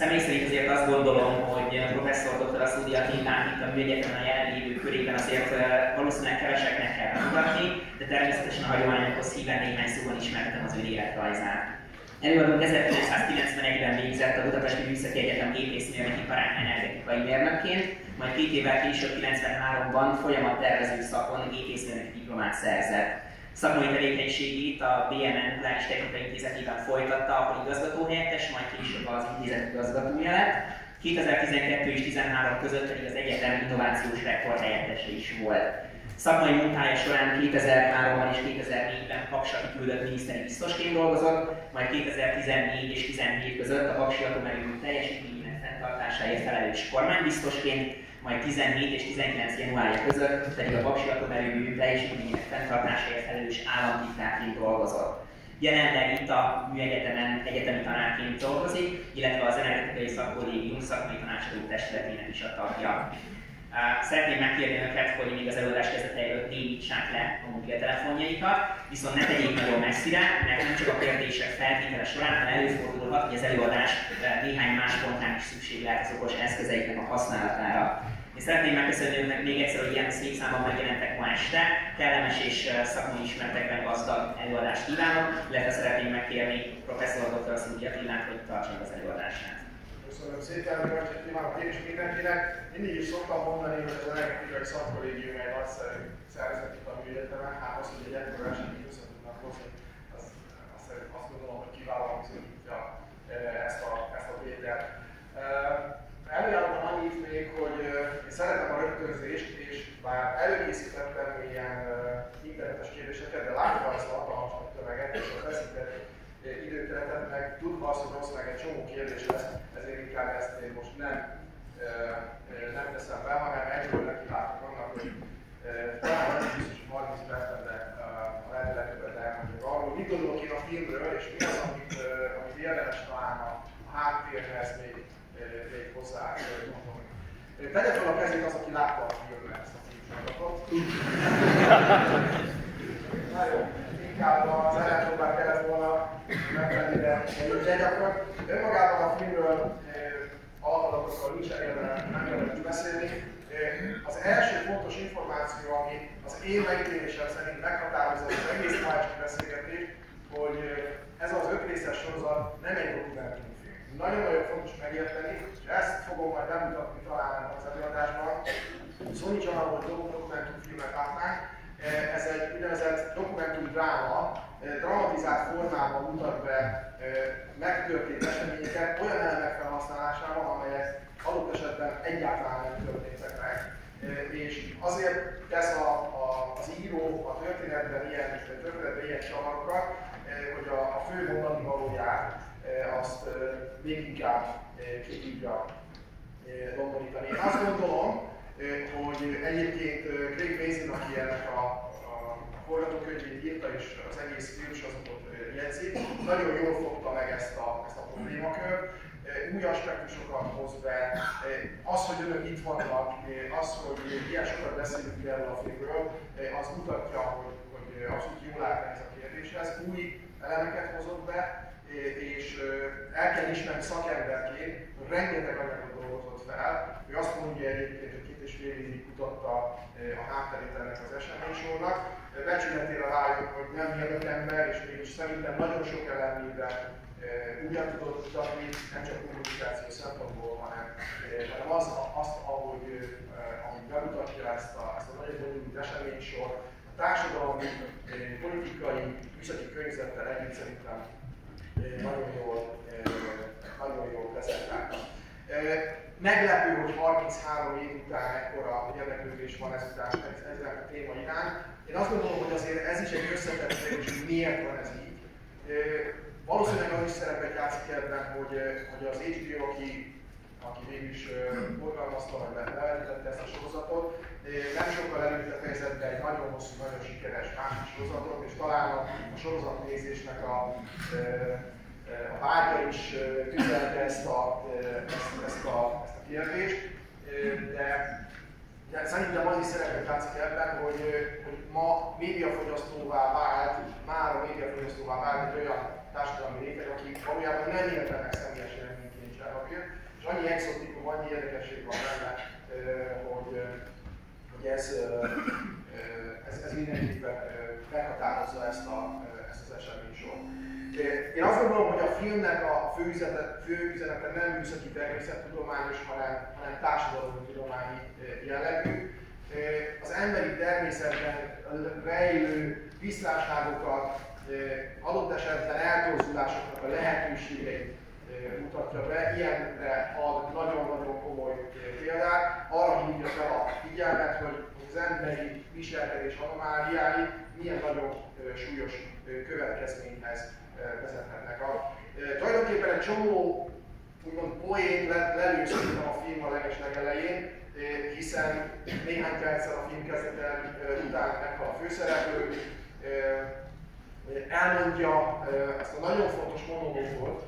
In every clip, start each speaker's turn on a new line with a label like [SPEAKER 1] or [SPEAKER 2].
[SPEAKER 1] Személy szerint azért azt gondolom, hogy a professzor dr. Aszúdi Attilán itt a műegyetemen jelenlévő körében azért valószínűleg keveseknek kell mutatni, de természetesen a hagyományokhoz híven néhány szóban ismertem az ő életrajzát. Előadónk 1991-ben végzett a Budapesti Műszaki Egyetem épészmérnöki karán energetikai mérnökként, majd két évvel később 93-ban folyamattervező szakon épészmérnöki diplomát szerzett. Szakmai tevékenységét a BMN Nukleáris Technikai Intézetében folytatta, ahol igazgatóhelyettes, majd később az intézet igazgatója lett. 2012 és 2013 között pedig az egyetem innovációs rekord helyettese is volt. Szakmai munkája során 2003-ban és 2004-ben Paksati küldött miniszteri biztosként dolgozott, majd 2014 és 2017 között a Paksi atomerőmű teljesítményének fenntartásáért felelős kormánybiztosként, majd 17 és 19 januárja között pedig a Paksi atomerőmű teljesítményének fenntartásáért felelős államtitkárként dolgozott. Jelenleg itt a Műegyetemen egyetemi tanárként dolgozik, illetve az Energetikai Szakkollégium szakmai tanácsadó testületének is a tagja. Szeretném megkérni önöket, hogy még az előadás kezdete előtt némítsák le a mobiltelefonjaikat, viszont ne tegyék nagyon messzire, mert nem csak a kérdések feltétele során, hanem előfordulhat, hogy az előadás néhány más pontán is szükség lehet az okos eszközeiknek a használatára. Én szeretném megköszönni önnek még egyszer, hogy ilyen szép számban megjelentek ma este. Kellemes és szakmai ismeretekben gazdag előadást kívánok, illetve szeretném megkérni professzor dr. Szúdi Attilát, hogy tartsa az előadását.
[SPEAKER 2] Köszönöm szépen, jó estét kívánok én is mindenkinek. Mindig is szoktam mondani, hogy az energetikai szakkollégium egy nagyszerű szervezet itt a műegyetemen. Hát az, hogy egy ekkora eseményt össze tudnak hozni, az, azt, azt gondolom, hogy kiválóan bizonyítja ezt a, ezt a tételt. Előjáróban annyit még, hogy én szeretem a rögtönzést, és bár előkészítettem ilyen internetes kérdéseket, de látva ezt a hatalmas tömeget, és a feszített időkeretet, meg tudva azt, hogy meg egy csomó kérdés lesz, ezért inkább ezt én most nem, nem teszem be, hanem egyből nekilátok annak, hogy talán nem biztos, hogy 30 percben, de a lehető legtöbbet elmondjuk arról, mit gondolok én a filmről, és mi az, amit, amit érdemes talán a, háttérhez még, még hozzá gondolni. Tegye fel a kezét az, aki látta a filmet, ezt a filmsorozatot. Na jó, inkább az ellenpróbát kellett volna megvenni, de egy gyakran. Önmagában a filmről alapadatokkal nincsen érdemes nem érdemes beszélni. Az első fontos információ, ami az én megítélésem szerint meghatározza az egész ma beszélgetést, hogy ez az öt részes sorozat nem egy dokumentumfilm. Nagyon-nagyon fontos megérteni, és ezt fogom majd bemutatni talán az előadásban. Szó nincs arra, hogy dokumentumfilmet látnánk, ez egy úgynevezett dokumentum dráma, dramatizált formában mutat be megtörtént eseményeket olyan elemek felhasználásával, amelyek adott esetben egyáltalán nem történtek meg. És azért tesz a, a, az író a történetben ilyen, történetben ilyen csavarokat, hogy a, a fő mondani valóját azt még inkább ki tudja domborítani. Én azt gondolom, hogy egyébként Craig Mazin, aki ennek a, a forgatókönyvét írta és az egész filmsorozatot jegyzi, nagyon jól fogta meg ezt a, ezt a problémakört, új aspektusokat hoz be, az, hogy önök itt vannak, az, hogy ilyen sokat beszélünk erről a filmről, az mutatja, hogy, hogy abszolút jól áll ez a kérdéshez, új elemeket hozott be, és el kell ismerni szakemberként, rengeteg anyagot dolgozott fel. Ő azt mondja egyébként, hogy két és fél évig kutatta a hátterét ennek az eseménysornak. Becsületére rájött, hogy nem mérnök ember, és mégis szerintem nagyon sok elemében ugyan tudott kutatni, nem csak kommunikáció szempontból, hanem, hanem az, azt, ahogy, ahogy bemutatja ezt a, ezt a nagyon bonyolult eseménysor, a társadalmi, politikai, műszaki környezettel együtt szerintem nagyon jól, nagyon jól prezentálta. Meglepő, hogy 33 év után ekkora érdeklődés van ezután ezzel a téma iránt. Én azt gondolom, hogy azért ez is egy összetett kérdés, hogy miért van ez így. Valószínűleg az is szerepet játszik ebben, hogy, hogy az HBO, aki, aki végül is forgalmazta, vagy levetítette ezt a sorozatot, nem sokkal előtte fejezett be egy nagyon hosszú, nagyon sikeres másik sorozatot, és talán a, a sorozatnézésnek a, a vágya is tüzelte ezt a, ezt, ezt, a, ezt a kérdést, de, de szerintem az is szerepet játszik ebben, hogy, hogy ma médiafogyasztóvá vált, már a médiafogyasztóvá vált egy olyan társadalmi réteg, akik valójában nem értenek személyes élményként Csernobyl, érdekesség van benne, hogy, hogy ez, ez, ez mindenképpen meghatározza ezt, a, ezt az eseménysort. Én azt gondolom, hogy a filmnek a főüzenete, főüzenete nem műszaki természettudományos, hanem, hanem társadalomtudományi jellegű. Az emberi természetben rejlő visszásságokat, adott esetben eltorzulásoknak a lehetőségeit mutatja be. Ilyenre ad nagyon-nagyon komoly példát. Arra hívja fel a figyelmet, hogy az emberi viselkedés anomáliái milyen nagyon súlyos következményhez vezethetnek. A, tulajdonképpen egy csomó úgymond poént lelőszöntem a film a leges legelején, hiszen néhány perccel a film kezdete után meghal a főszereplő, elmondja ezt a nagyon fontos monológot,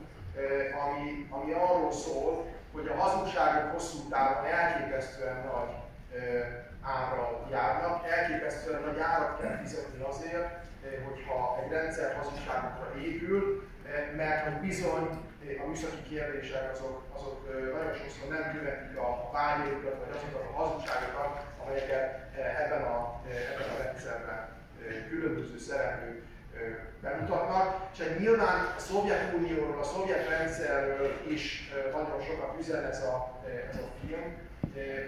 [SPEAKER 2] ami, ami arról szól, hogy a hazugságok hosszú távon elképesztően nagy ára járnak, elképesztően nagy árat kell fizetni azért, hogyha egy rendszer hazugságokra épül, mert hogy bizony a műszaki kérdések azok, azok nagyon sokszor nem követik a vágyékat, vagy azokat a hazugságokat, amelyeket ebben a, ebben a rendszerben különböző szereplők bemutatnak, és egy nyilván a Szovjetunióról, a szovjet rendszerről is nagyon sokat üzen ez a, ez a film,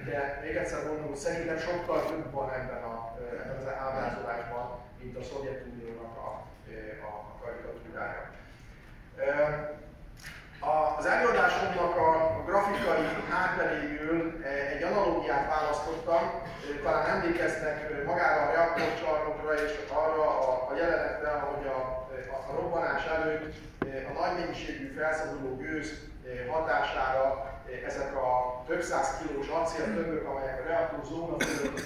[SPEAKER 2] de még egyszer mondom, szerintem sokkal több van ebben, a, ebben az ábrázolásban, mint a Szovjetuniónak a, a, a karikatúrája. Az előadásomnak a grafikai hátteréül egy analógiát választottam, talán emlékeznek magára a reaktorcsarnokra és arra a, a jelenetre, ahogy a, a robbanás előtt a nagy mennyiségű felszabaduló gőz hatására ezek a több száz kilós acéltömbök, amelyek a reaktor zóna között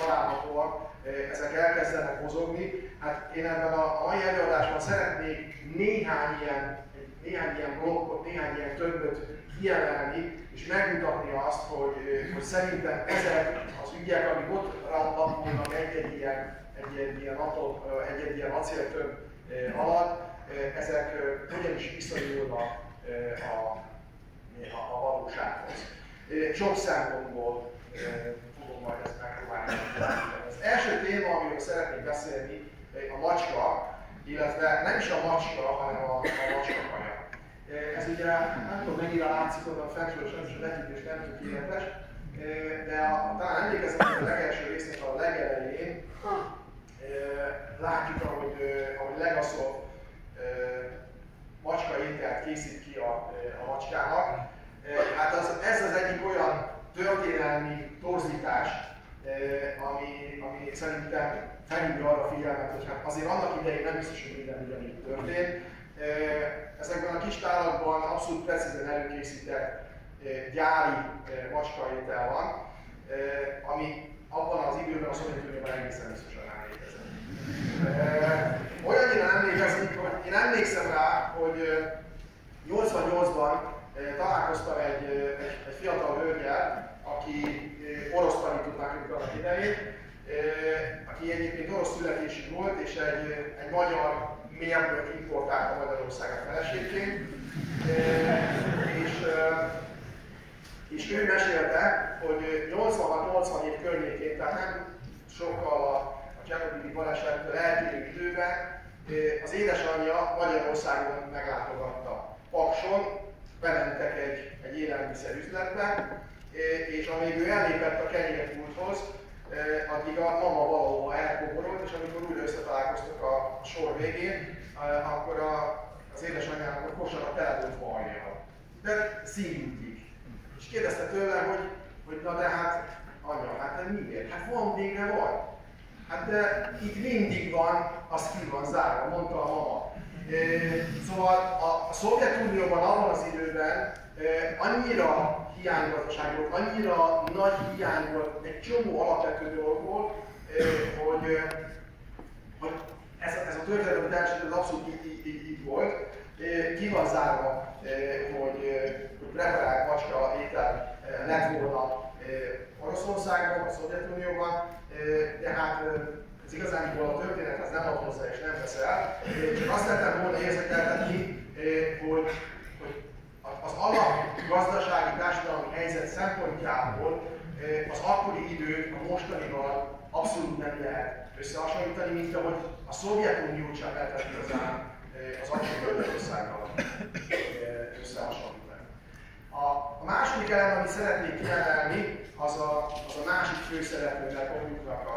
[SPEAKER 2] találhatóak, ezek elkezdenek mozogni. Hát én ebben a mai előadásban szeretnék néhány ilyen néhány ilyen blokkot, néhány ilyen többet kiemelni, és megmutatni azt, hogy, hogy szerintem ezek az ügyek, amik ott lapulnak egy-egy ilyen, egy-egy ilyen, atom, egy-egy ilyen acéltöbb alatt, ezek hogyan is viszonyulnak a, a, a valósághoz. Sok szempontból fogom majd ezt megpróbálni. Az első téma, amiről szeretnék beszélni, a macska, illetve nem is a macska, hanem a, a macska kaja. Ez ugye, nem tudom mennyire látszik oda a fentről, sajnos a vetítés nem tökéletes, de a, talán emlékeznek, hogy a legelső résznek a legelején látjuk, ahogy, ahogy Legaszov macska ételt készít ki a, a macskának. Hát az, ez az egyik olyan történelmi torzítás, ami, ami szerintem felhívja arra a figyelmet, hogy hát azért annak idején nem biztos, hogy minden ugyanígy történt. Ezekben a kis tálakban abszolút precízen előkészített gyári macskaétel van, ami abban az időben a Szovjetunióban egészen biztosan. Olyannyira emlékezik, hogy én emlékszem rá, hogy 88-ban találkoztam egy, egy, egy fiatal hölgyel, aki orosz tanított nekünk annak idején, aki egyébként orosz születésű volt, és egy, egy magyar mérnök importálta Magyarországra feleségként. És, és ő mesélte, hogy 86-87 környékén, tehát nem sokkal a, a Csernobili balesettől eltérő időben, az édesanyja Magyarországon meglátogatta Pakson, bementek egy, egy élelmiszer üzletbe, és amíg ő ellépett a kenyérpulthoz, addig a mama valahol elkóborolt, és amikor újra összetalálkoztak a sor végén, akkor a, az édesanyjának a kosara tele volt vajjal. De színűtig. És kérdezte tőle, hogy, hogy na de hát, anya, hát de miért? Hát van végre vaj. Hát de itt mindig van, az ki van zárva, mondta a mama. Szóval a, Szovjetunióban abban az időben annyira hiánygazdaság volt, annyira nagy hiány volt egy csomó alapvető dolgból, hogy, hogy ez, ez a történet az abszolút így, így, így volt. Ki van zárva, hogy, hogy preparált étel lett volna Oroszországban, a Szovjetunióban, de hát ez igazán a történet az nem ad hozzá és nem vesz el. Csak azt lettem volna érzékeltetni, hogy, hogy azt alap gazdasági társadalmi helyzet szempontjából az akkori időt a mostanival abszolút nem lehet összehasonlítani, mint ahogy a Szovjetuniót sem lehetett igazán az akkori országgal összehasonlítani. A, a második elem, amit szeretnék kiemelni, az a, az a másik főszereplőnek, Obuknak a,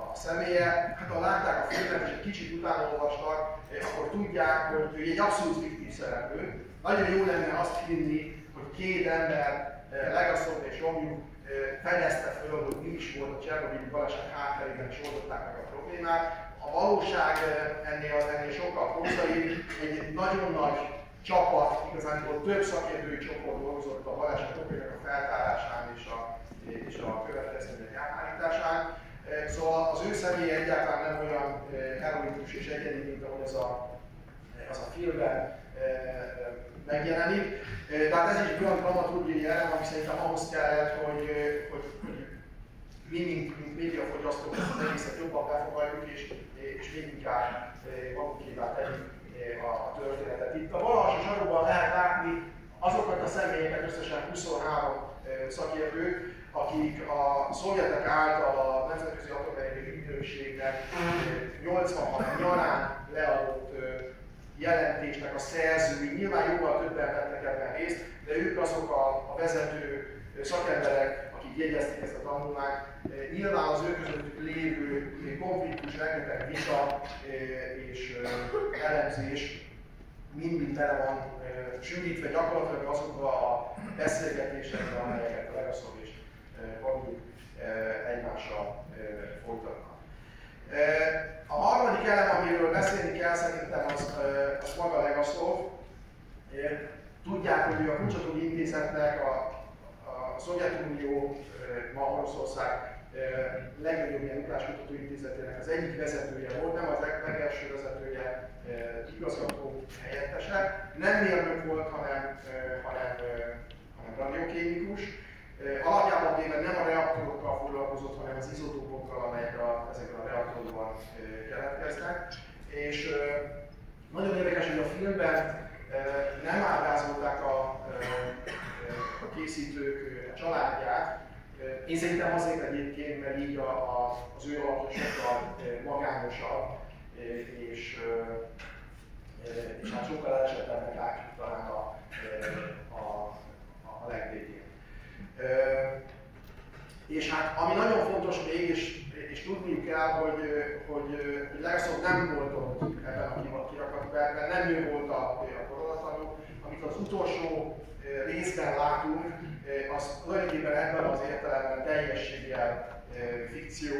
[SPEAKER 2] a személye. Hát ha látták a filmet és egy kicsit utána olvastak, akkor tudják, hogy ő egy abszolút fiktív szereplő. Nagyon jó lenne azt hinni, hogy két ember, Legasov és Romjuk fedezte föl, hogy mi is volt a Csernobyl baleset hátterében, és oldották meg a problémát. A valóság ennél, ennél sokkal prózai, egy nagyon nagy csapat, igazán több szakértői csoport dolgozott a baleset okainak a feltárásán és a, és a következmények elhárításán. Szóval az ő személye egyáltalán nem olyan heroikus és egyedi, mint ahogy az a, az a filmben megjelenik. Tehát ez egy olyan dramaturgiai elem, ami szerintem ahhoz kellett, hogy, hogy, mi, mint, mint médiafogyasztók az egészet jobban befogadjuk, és, és még inkább magunkévá tegyük a történetet. Itt a valahas sarokban lehet látni azokat a személyeket, összesen 23 szakértőt, akik a szovjetek által a Nemzetközi Atomenergiai Ügynökségnek 86 nyarán leadott jelentésnek a szerzői, nyilván jóval többen vettek ebben részt, de ők azok a, a vezető szakemberek, jegyezték ezt a tanulmányt. Nyilván az ő közöttük lévő konfliktus, rengeteg vita és elemzés mind-mind tele van sűrítve gyakorlatilag azokba a beszélgetésekbe, amelyeket a Legaszov és Pavlik egymással folytatnak. A harmadik elem, amiről beszélni kell szerintem, az, az maga Legaszov. Tudják, hogy a Kucsatói Intézetnek a Szovjetunió, ma Oroszország legnagyobb ilyen utáskutatói intézetének az egyik vezetője volt, nem az legelső vezetője, igazgató helyettese. Nem mérnök volt, hanem, hanem, hanem radiokémikus Alapjában véve nem a reaktorokkal foglalkozott, hanem az izotópokkal, amelyek a, ezekben a reaktorokban keletkeznek. És nagyon érdekes, hogy a filmben nem ábrázolták a, a készítők családját. Én szerintem azért egyébként, mert így a, a, az ő alapja sokkal magányosabb, és, és hát sokkal elesettebbnek látjuk talán a, a, a legvégén. És hát ami nagyon fontos még, és, és tudniuk kell, hogy, hogy, hogy Legszok nem volt ott ebben a kirakatban, nem ő volt a, a koronatanú. Amit az utolsó részben látunk, az tulajdonképpen ebben az értelemben teljességgel fikció,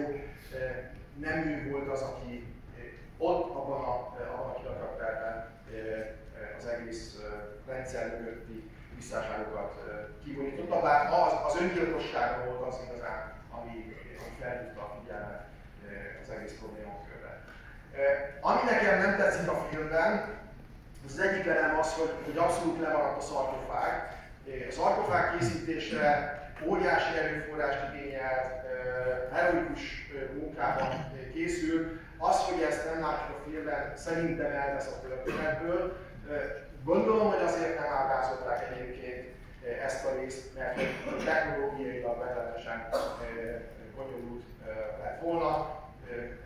[SPEAKER 2] nem ő volt az, aki ott abban a, abban a kirakatban az egész rendszer mögötti visszaságokat kivonította, bár az, az öngyilkossága volt az igazán, ami, ami felhívta a figyelmet az egész problémakörre. Ami nekem nem tetszik a filmben, az, egyik elem az, hogy, hogy abszolút lemaradt a szarkofág. A szarkofág készítésre óriási erőforrást igényelt, heroikus munkában készül. Az, hogy ezt nem látjuk a filmben, szerintem elvesz a történetből. Gondolom, hogy azért nem ábrázolták egyébként eh, ezt a részt, mert technológiailag meglehetősen eh, bonyolult eh, lett volna.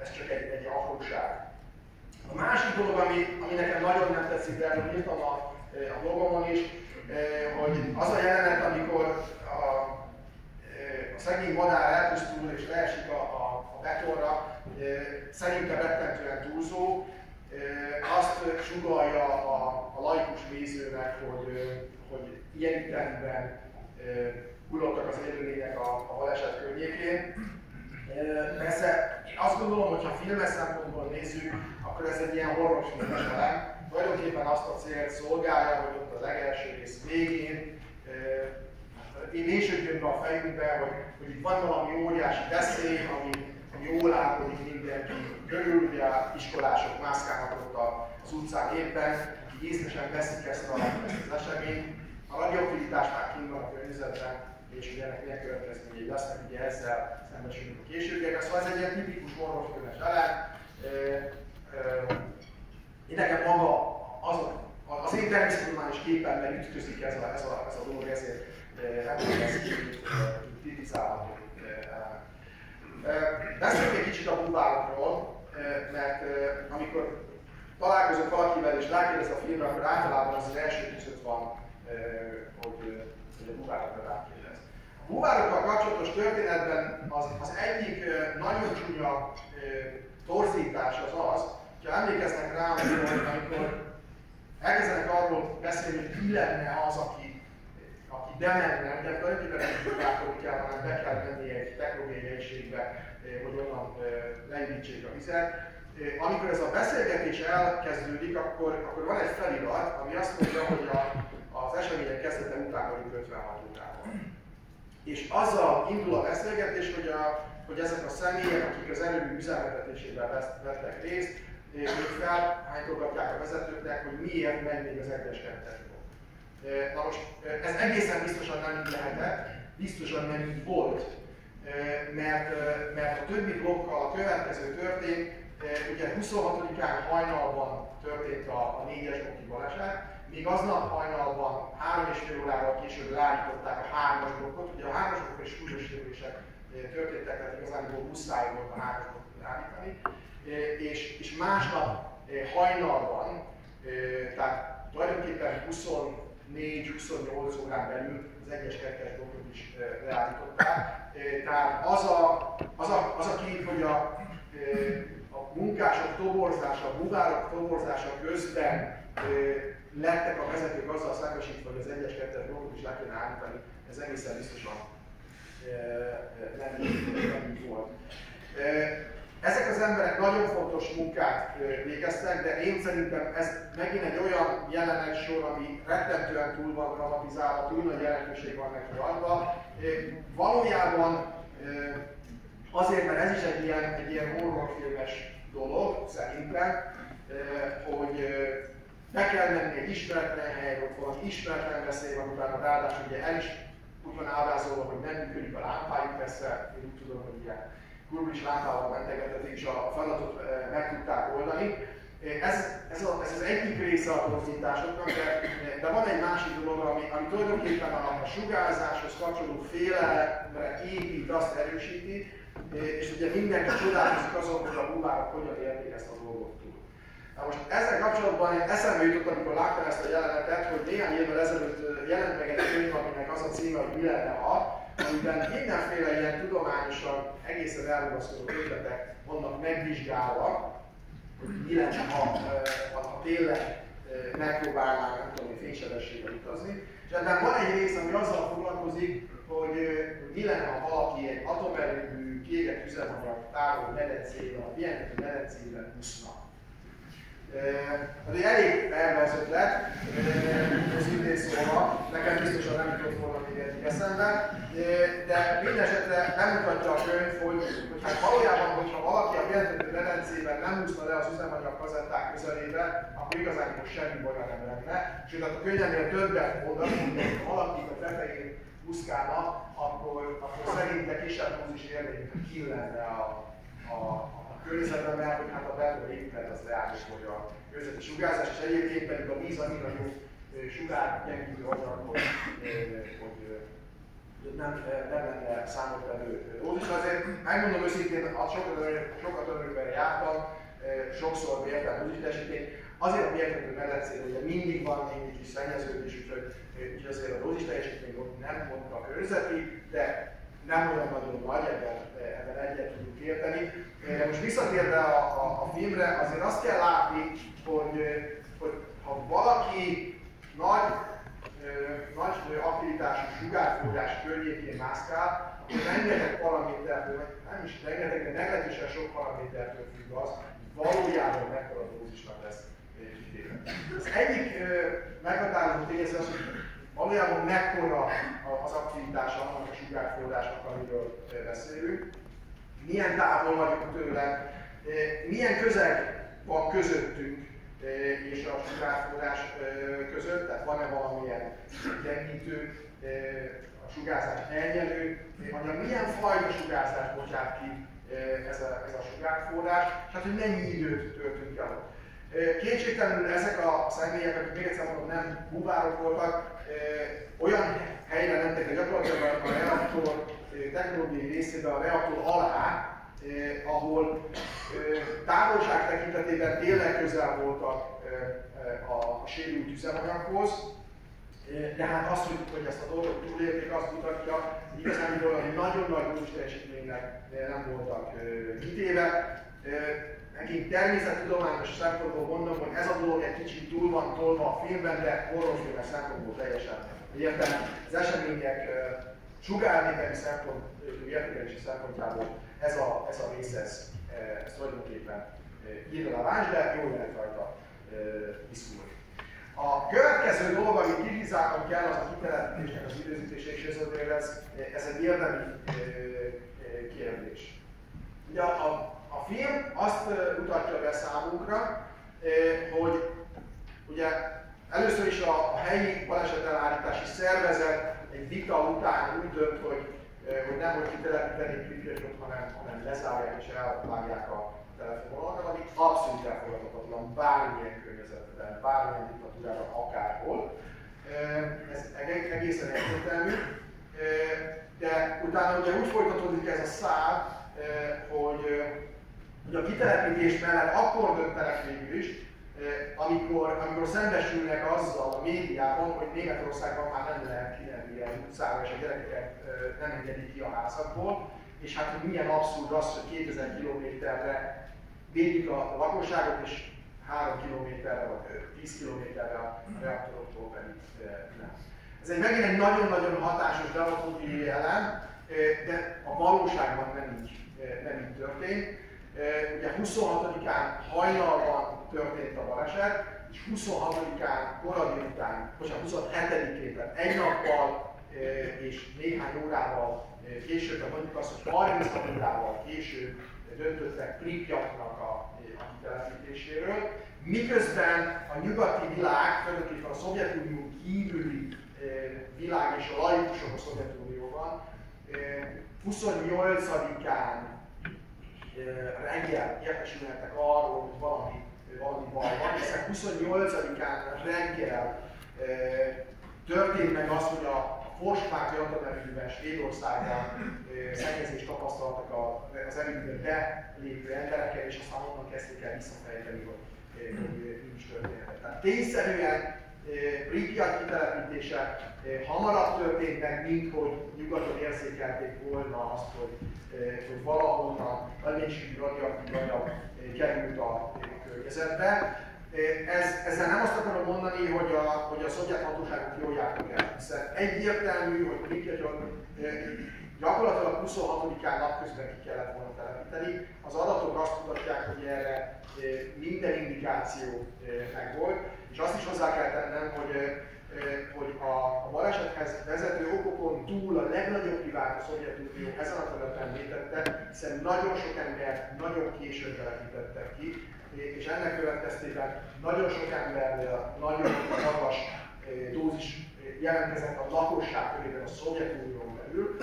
[SPEAKER 2] Ez csak egy, egy apróság. A másik dolog, ami, ami nekem nagyon nem tetszik, de erről írtam a, a blogomon is, hogy az a jelenet, amikor a, a szegény madár elpusztul és leesik a, a, a betonra, szerintem rettentően túlzó, azt sugalja a, a laikus nézőnek, hogy, hogy ilyen ütemben hullottak az élőlények a, a baleset környékén. Persze én azt gondolom, hogy ha filmes szempontból nézzük, akkor ez egy ilyen horrorfilmes elem. Tulajdonképpen azt a célt szolgálja, hogy ott az legelső rész végén én vésődjön be a fejünkbe, hogy, hogy itt van valami óriási veszély, ami jól ápodik mindenki, körül ugye iskolások mászkálnak ott az utcán éppen, akik észresen veszik ezt, a, ezt az eseményt. A radioaktivitás már kint a környezetben, és ugye ennek milyen következményei lesznek, ugye ezzel szembesülünk a későbbiekben. Szóval ez egy ilyen tipikus horrorfilmes elem. Én nekem maga az, az én természettudományos képen ütközik ez a, ez a, ez a dolog, ezért tudom ezt kritizálható. Beszéljünk egy kicsit a bubálokról, mert amikor találkozok valakivel és rákérdez a filmre, akkor általában az az első között van, hogy, hogy a bubálokra rákérdez. A bubárokkal kapcsolatos történetben az, az egyik nagyon csúnya torzítás az az, hogyha emlékeznek rá, amikor, amikor elkezdenek arról beszélni, hogy ki lenne az, aki, aki bemenne, ugye tulajdonképpen nem tudják, kell, hanem be kell menni egy technológiai helységbe, hogy onnan leindítsék a vizet. Amikor ez a beszélgetés elkezdődik, akkor, akkor van egy felirat, ami azt mondja, hogy a, az események kezdete után vagyunk 56 után. És azzal indul a beszélgetés, hogy, a, hogy ezek a személyek, akik az erőmű üzemeltetésében vettek részt, még felhánytogatják a vezetőknek, hogy miért megy az egyes kettesből. Na most ez egészen biztosan nem így lehetett, biztosan nem így volt, mert, mert a többi blokkal a következő történt, ugye 26-án hajnalban történt a, a 4-es bokki baleset, míg aznap hajnalban három és fél órával később leállították a hármas blokkot, ugye a hármas blokkot is súlyos történtek, tehát igazán muszáj volt a hármas blokkot leállítani, és, és másnap hajnalban, tehát tulajdonképpen 24-28 órán belül az egyes kettes blokkot is leállították. Tehát az a, az a, az a kép, hogy a, a munkások toborzása, a buvárok toborzása közben lettek a vezetők azzal szakosítva, hogy az egyes kettes blokkot is le kéne állítani, ez egészen biztosan nem így volt. Ezek az emberek nagyon fontos munkát végeztek, de én szerintem ez megint egy olyan jelenet sor, ami rettentően túl van dramatizálva, túl nagy jelentőség van neki adva. Valójában azért, mert ez is egy ilyen, egy ilyen horrorfilmes dolog, szerintem, hogy be kell menni egy ismeretlen helyre, ott valami ismeretlen veszély van utána, ráadásul ugye el is úgy van ábrázolva, hogy nem működik a lámpájuk, persze én úgy tudom, hogy ilyen kurvis lámpával mentegetett, és a feladatot eh, meg tudták oldani. Eh, ez, ez, a, ez az egyik része a torzításoknak, de, de van egy másik dolog, ami, ami tulajdonképpen a, a sugárzáshoz kapcsolódó félelemre épít, azt erősíti, eh, és ugye mindenki csodálkozik azon, hogy a bubárok hogyan érték ezt a. Na most ezzel kapcsolatban én eszembe jutott, amikor láttam ezt a jelenetet, hogy néhány évvel ezelőtt jelent meg egy könyv, aminek az a címe, hogy mi lenne ha, amiben mindenféle ilyen tudományosan egészen elrugaszkodó ötletek vannak megvizsgálva, hogy mi lenne, ha, ha, tényleg megpróbálnánk, nem tudom, fénysebességgel utazni. És ebben van egy rész, ami azzal foglalkozik, hogy mi lenne, ha valaki egy atomerőmű kiégett üzemanyag tároló medencében, a pihentető medencében úszna. Ez egy elég pervers ötlet, őszintén szólva, nekem biztosan nem jutott volna még egyik eszembe, de minden esetre nem mutatja a könyv, hogy, hogy hát valójában, hogyha valaki a például medencében nem úszna le az üzemanyag kazetták közelébe, akkor igazán most semmi baja nem lenne. Sőt, hát a könyvemnél többet mondanak, hogy valaki a tetején úszkálna, akkor, akkor szerinte kisebb is érni, mint a lenne a, a, környezetben, mert hogy hát a beton épület az leállítja a közötti sugárzás, és egyébként pedig a víz annyira jó sugár gyengítő anyag, hogy, hogy nem, nem lenne számottevő dózis. Azért megmondom őszintén, sokat, sokat örökben jártam, sokszor mértem dózisteljesítményt, azért a mértető medencén ugye mindig van egy kis szennyeződés, úgyhogy, úgyhogy azért a dózis teljesítmény ott nem pont a körzeti, de nem olyan nagyon nagy, ebben, ebben egyet tudjuk érteni. Most visszatérve a, a, a filmre, azért azt kell látni, hogy, hogy ha valaki nagy, nagy aktivitású sugárforrás környékén mászkál, akkor rengeteg paramétertől, nem is rengeteg, de meglehetősen sok paramétertől függ az, valójában mekkora dózisnak lesz kitéve. Az egyik meghatározó tényező az, hogy valójában mekkora az aktivitása annak a sugárforrásnak, amiről beszélünk, milyen távol vagyunk tőle, milyen közeg van közöttünk és a sugárforrás között, tehát van-e valamilyen gyengítő, a sugárzás elnyelő, hanem milyen fajta sugárzást bocsát ki ez a, ez a sugárforrás, és hát hogy mennyi időt töltünk el. Kétségtelenül ezek a személyek, akik még egyszer mondom, nem buvárok voltak, olyan helyre mentek, hogy gyakorlatilag a reaktor technológiai részében a reaktor alá, ahol távolság tekintetében tényleg közel voltak a sérült üzemanyaghoz, de hát azt, hogy, hogy ezt a dolgot túlélték, azt mutatja, hogy igazán nagyon nagy bónus teljesítménynek nem voltak kitéve. Nekünk természettudományos szempontból mondom, hogy ez a dolog egy kicsit túl van tolva a filmben, de horrorfilmes szempontból teljesen értem. Az események sugárnézeti szempont, értékelési szempontjából ez a, ez a rész, ez, ez tulajdonképpen irreleváns, de jó lehet rajta diszkulni. A következő dolog, amit kritizálnom kell, az a kitelepítésnek az időzítése, és ez, ez, ez egy érdemi kérdés. Ugye a, a film azt mutatja be számunkra, hogy ugye először is a, a helyi balesetelállítási szervezet egy vita után úgy dönt, hogy, hogy nem hogy kitelepítenék Pripyatot, hanem, hanem lezárják és elvágják a telefonvonalat, ami abszolút elfogadhatatlan bármilyen környezetben, bármilyen diktatúrában, akárhol. Ez egészen egyértelmű. De utána ugye úgy folytatódik ez a szál, hogy, hogy a kitelepítés mellett akkor döntenek végül is, amikor, amikor szembesülnek azzal a médiában, hogy Németországban már nem lehet kimenni a utcára, és a gyerekeket nem engedik ki a házakból, és hát hogy milyen abszurd az, hogy 2000 kilométerre védik a lakosságot, és 3 kilométerre vagy 10 kilométerre a reaktoroktól pedig nem. Ez egy megint egy nagyon-nagyon hatásos dramaturgiai elem, de a valóságban nem így, nem így történt. Ugye 26-án hajnalban történt a baleset, és 26-án kora délután, bocsánat, 27-én, tehát egy nappal és néhány órával később, tehát mondjuk azt, hogy 30 órával később döntöttek Pripyatnak a, a kitelepítéséről, miközben a nyugati világ, tulajdonképpen a Szovjetunió kívüli világ és a laikusok a Szovjetunióban 28-án reggel értesülhettek arról, hogy valami, valami baj van, hiszen 28-án reggel történt meg az, hogy a Forsmák atomerőműben Svédországban szennyezést tapasztaltak az erőműben belépő emberekkel, és aztán onnan kezdték el visszafejteni, hogy, hogy nincs történet. Tehát tényszerűen Pripyat kitelepítése hamarabb történt meg, mint hogy nyugaton érzékelték volna azt, hogy, hogy valahonnan nagy mennyiségű radioaktív anyag került a környezetbe. Ez, ezzel nem azt akarom mondani, hogy a, hogy a szovjet hatóságok jól jártak el, hiszen egyértelmű, hogy Pripyaton gyakorlatilag 26-án napközben ki kellett volna telepíteni. Az adatok azt mutatják, hogy erre minden indikáció megvolt, és azt is hozzá kell tennem, hogy, hogy a, a balesethez vezető okokon túl a legnagyobb privát a Szovjetunió ezen a területen létette, hiszen nagyon sok ember nagyon későn telepítettek ki, és ennek következtében nagyon sok embernél nagyon magas dózis jelentkezett a lakosság körében a Szovjetunión belül,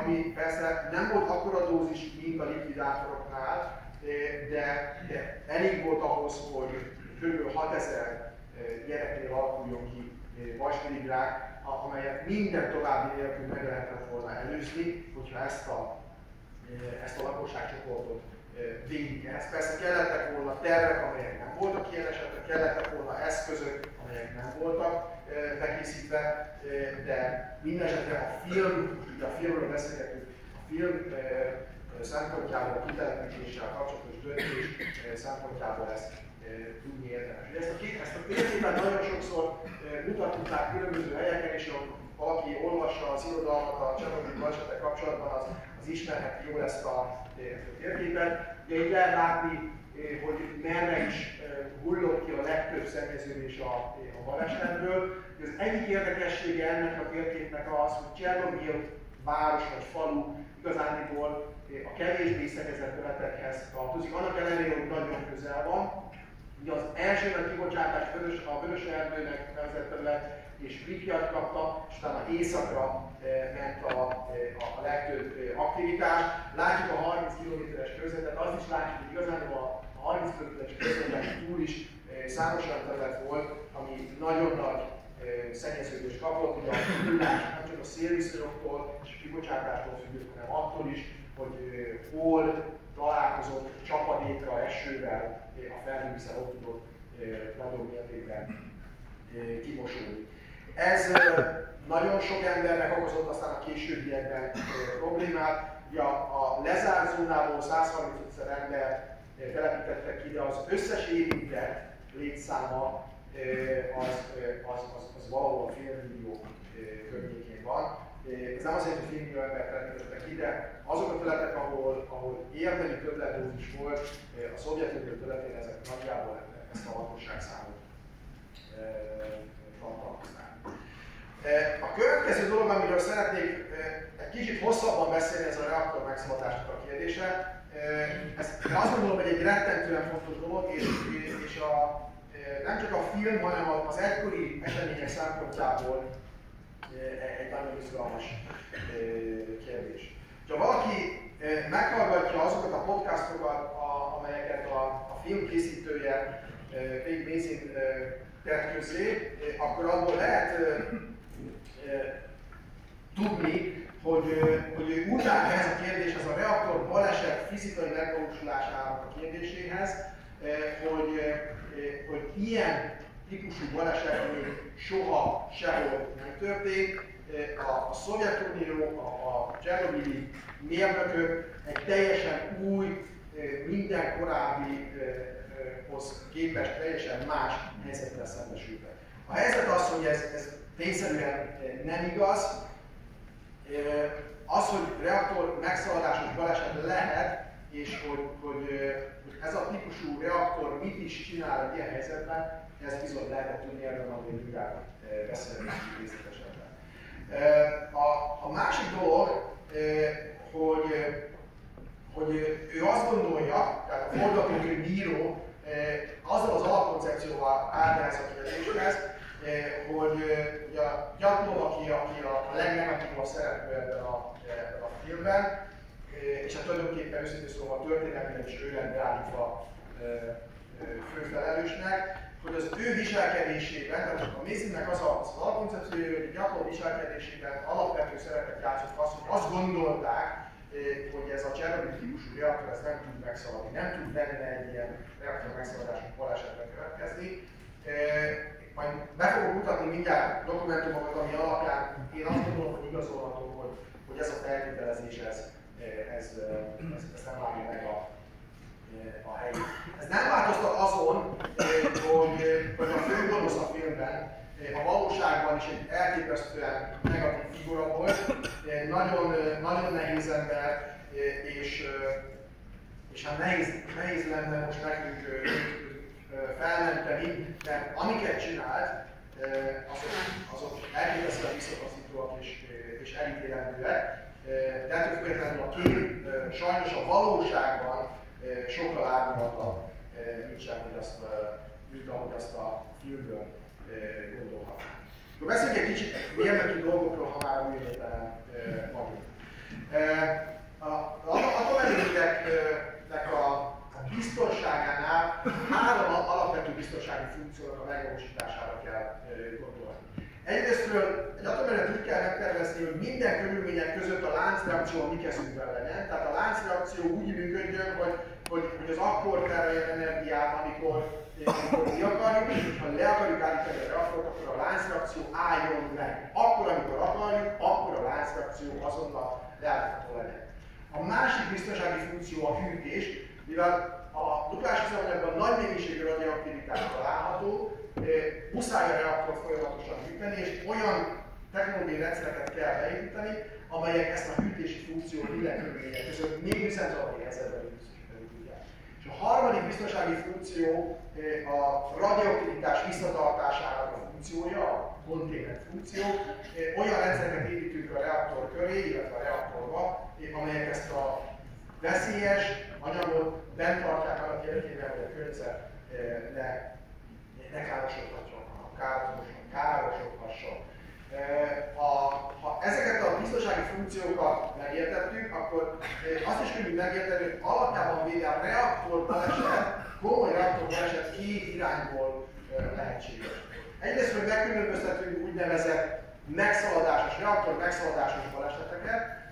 [SPEAKER 2] ami persze nem volt akkora dózis, mint a likvidátoroknál, de, de elég volt ahhoz, hogy kb. 6000 gyereknél alakuljon ki vasmirigrák, amelyet minden további nélkül meg lehetett volna előzni, hogyha ezt a, ezt a lakosságcsoportot védik. Ehhez persze kellettek volna tervek, amelyek nem voltak ilyen esetek, kellettek volna eszközök, amelyek nem voltak bekészítve, de minden esetre a film, itt a filmről beszélgetünk, a film szempontjából a kitelepítéssel kapcsolatos döntés szempontjából ezt tudni érdemes. Ezt a, két, ezt a példát nagyon sokszor mutattuk már különböző helyeken, és ha valaki olvassa az irodalmat a Csernobyl balesetek kapcsolatban, az, az ismerheti jól ezt a, ezt a térképet. Ugye itt lehet látni, hogy merre is hullott ki a legtöbb szennyeződés a, a balesetből. Az egyik érdekessége ennek a térképnek az, hogy Csernobyl város vagy falu igazándiból a kevésbé szennyezett területekhez tartozik, annak ellenére, hogy nagyon közel van. Ugye az első nagy kibocsátás vörös, a vörös erdőnek nevezett terület és Pripyat kapta, és utána északra ment a, a, a legtöbb aktivitás. Látjuk a 30 km-es körzetet, azt is látjuk, hogy igazán a, a 30 km közvetlen túl is számos olyan terület volt, ami nagyon nagy szennyeződést kapott, ugye a hullás nem csak a szélviszonyoktól és a kibocsátástól függött, hanem attól is, hogy hol találkozott csapadékra, esővel a felhővízzel ott tudott nagyobb mértékben kimosódni. Ez nagyon sok embernek okozott aztán a későbbiekben problémát. Ugye a, lezárt zónából 135 ember telepítettek ide, az összes érintett létszáma az, az, az, az valahol a félmillió környékén van. Ez nem azért, hogy félmillió ember telepítettek ide, azok a területek, ahol, ahol érdemi többletdózis volt, a Szovjetunió területén ezek nagyjából ezt a lakosság számot tartalmazták. A következő dolog, amiről szeretnék egy kicsit hosszabban beszélni, ez a reaktor megszabadásnak a kérdése. Ez azt gondolom, hogy egy rettentően fontos dolog, és, és a, nem csak a film, hanem az egykori események szempontjából egy nagyon izgalmas kérdés. Ha valaki meghallgatja azokat a podcastokat, amelyeket a, a film készítője Craig Mazin tett közé, akkor abból lehet tudni, hogy, hogy ő úgy áll ez a kérdés, ez a reaktor baleset fizikai megvalósulásának a kérdéséhez, hogy, hogy ilyen típusú baleset még soha sehol nem történt. A, a Szovjetunió, a, a Csernobili mérnökök egy teljesen új, minden korábbihoz képest teljesen más helyzettel szembesültek. A helyzet az, hogy ez, ez tényszerűen nem igaz. Az, hogy reaktor megszaladásos baleset lehet, és hogy, hogy, hogy ez a típusú reaktor mit is csinál egy ilyen helyzetben, ez bizony lehetett tudni, erről majd még mindjárt beszélni részletesebben. A, a másik dolog, hogy, hogy ő azt gondolja, tehát a forgatókönyv bíró azzal az alapkoncepcióval áll a kérdéshez, hogy ugye a Gyatlov, aki, aki a legnegatívabb szereplő ebben a, ebben a filmben, és hát tulajdonképpen őszintén szóval történelmileg is ő lett beállítva főfelelősnek, hogy az ő viselkedésében, tehát a Mézinnek az, a, az alapkoncepciója, hogy Gyatlov viselkedésében alapvető szerepet játszott az, hogy azt gondolták, hogy ez a Csernobyl típusú reaktor ez nem tud megszaladni, nem tud benne egy ilyen reaktor megszaladási balesetben következni. Majd be fogok mutatni mindjárt dokumentumokat, ami alapján én azt gondolom, hogy igazolható, hogy, hogy ez a feltételezés ez, ez, ez, ez nem állja meg a, a helyét. Ez nem változtat azon, hogy, hogy a fő gonosz a filmben a valóságban is egy elképesztően negatív figura volt, nagyon, nagyon nehéz ember, és, és hát nehéz, nehéz lenne most nekünk felmenteni, mert amiket csinált, azok, azok elképesztően visszataszítóak és, és elítélendőek. De ettől függetlenül a kép sajnos a valóságban sokkal árnyaltabb, mint sem, hogy azt, mint ahogy azt a filmből gondolhatnánk. Akkor beszéljünk egy kicsit mérnöki dolgokról, ha már művételen vagyunk. Az atomerőműveknek a, a biztonságánál három alapvető biztonsági funkciónak a megvalósítására kell gondolni. Egyrésztről egy atomerőt úgy kell megtervezni, hogy minden körülmények között a láncreakció a mi kezünkben legyen. Tehát a láncreakció úgy működjön, hogy, hogy, hogy az akkor termeljen energiát, amikor, amikor mi akarjuk, és ha le akarjuk állítani a reaktort, akkor a láncreakció álljon meg. Akkor, amikor akarjuk, akkor a láncreakció azonnal leállítható legyen. A másik biztonsági funkció a hűtés, mivel a duplás üzemanyagban nagy mennyiségű radioaktivitás található, muszáj a reaktort folyamatosan hűteni, és olyan technológiai rendszereket kell beépíteni, amelyek ezt a hűtési funkciót minden körülmények között még üzemzavari helyzetben. És a harmadik biztonsági funkció a radioaktivitás visszatartásának a funkciója, a containment funkció. Olyan rendszereket építünk a reaktor köré, illetve a reaktorba, amelyek ezt a veszélyes anyagot bent tartják annak érdekében, hogy a környezet ne ne károsodhasson, károsodhasson. Ha, ha ezeket a biztonsági funkciókat megértettük, akkor azt is könnyű megérteni, hogy alapjában véve a reaktor baleset komoly reaktorbaleset két irányból lehetséges. Egyrészt, hogy megkülönböztetünk úgynevezett megszaladásos, reaktor megszaladásos baleseteket,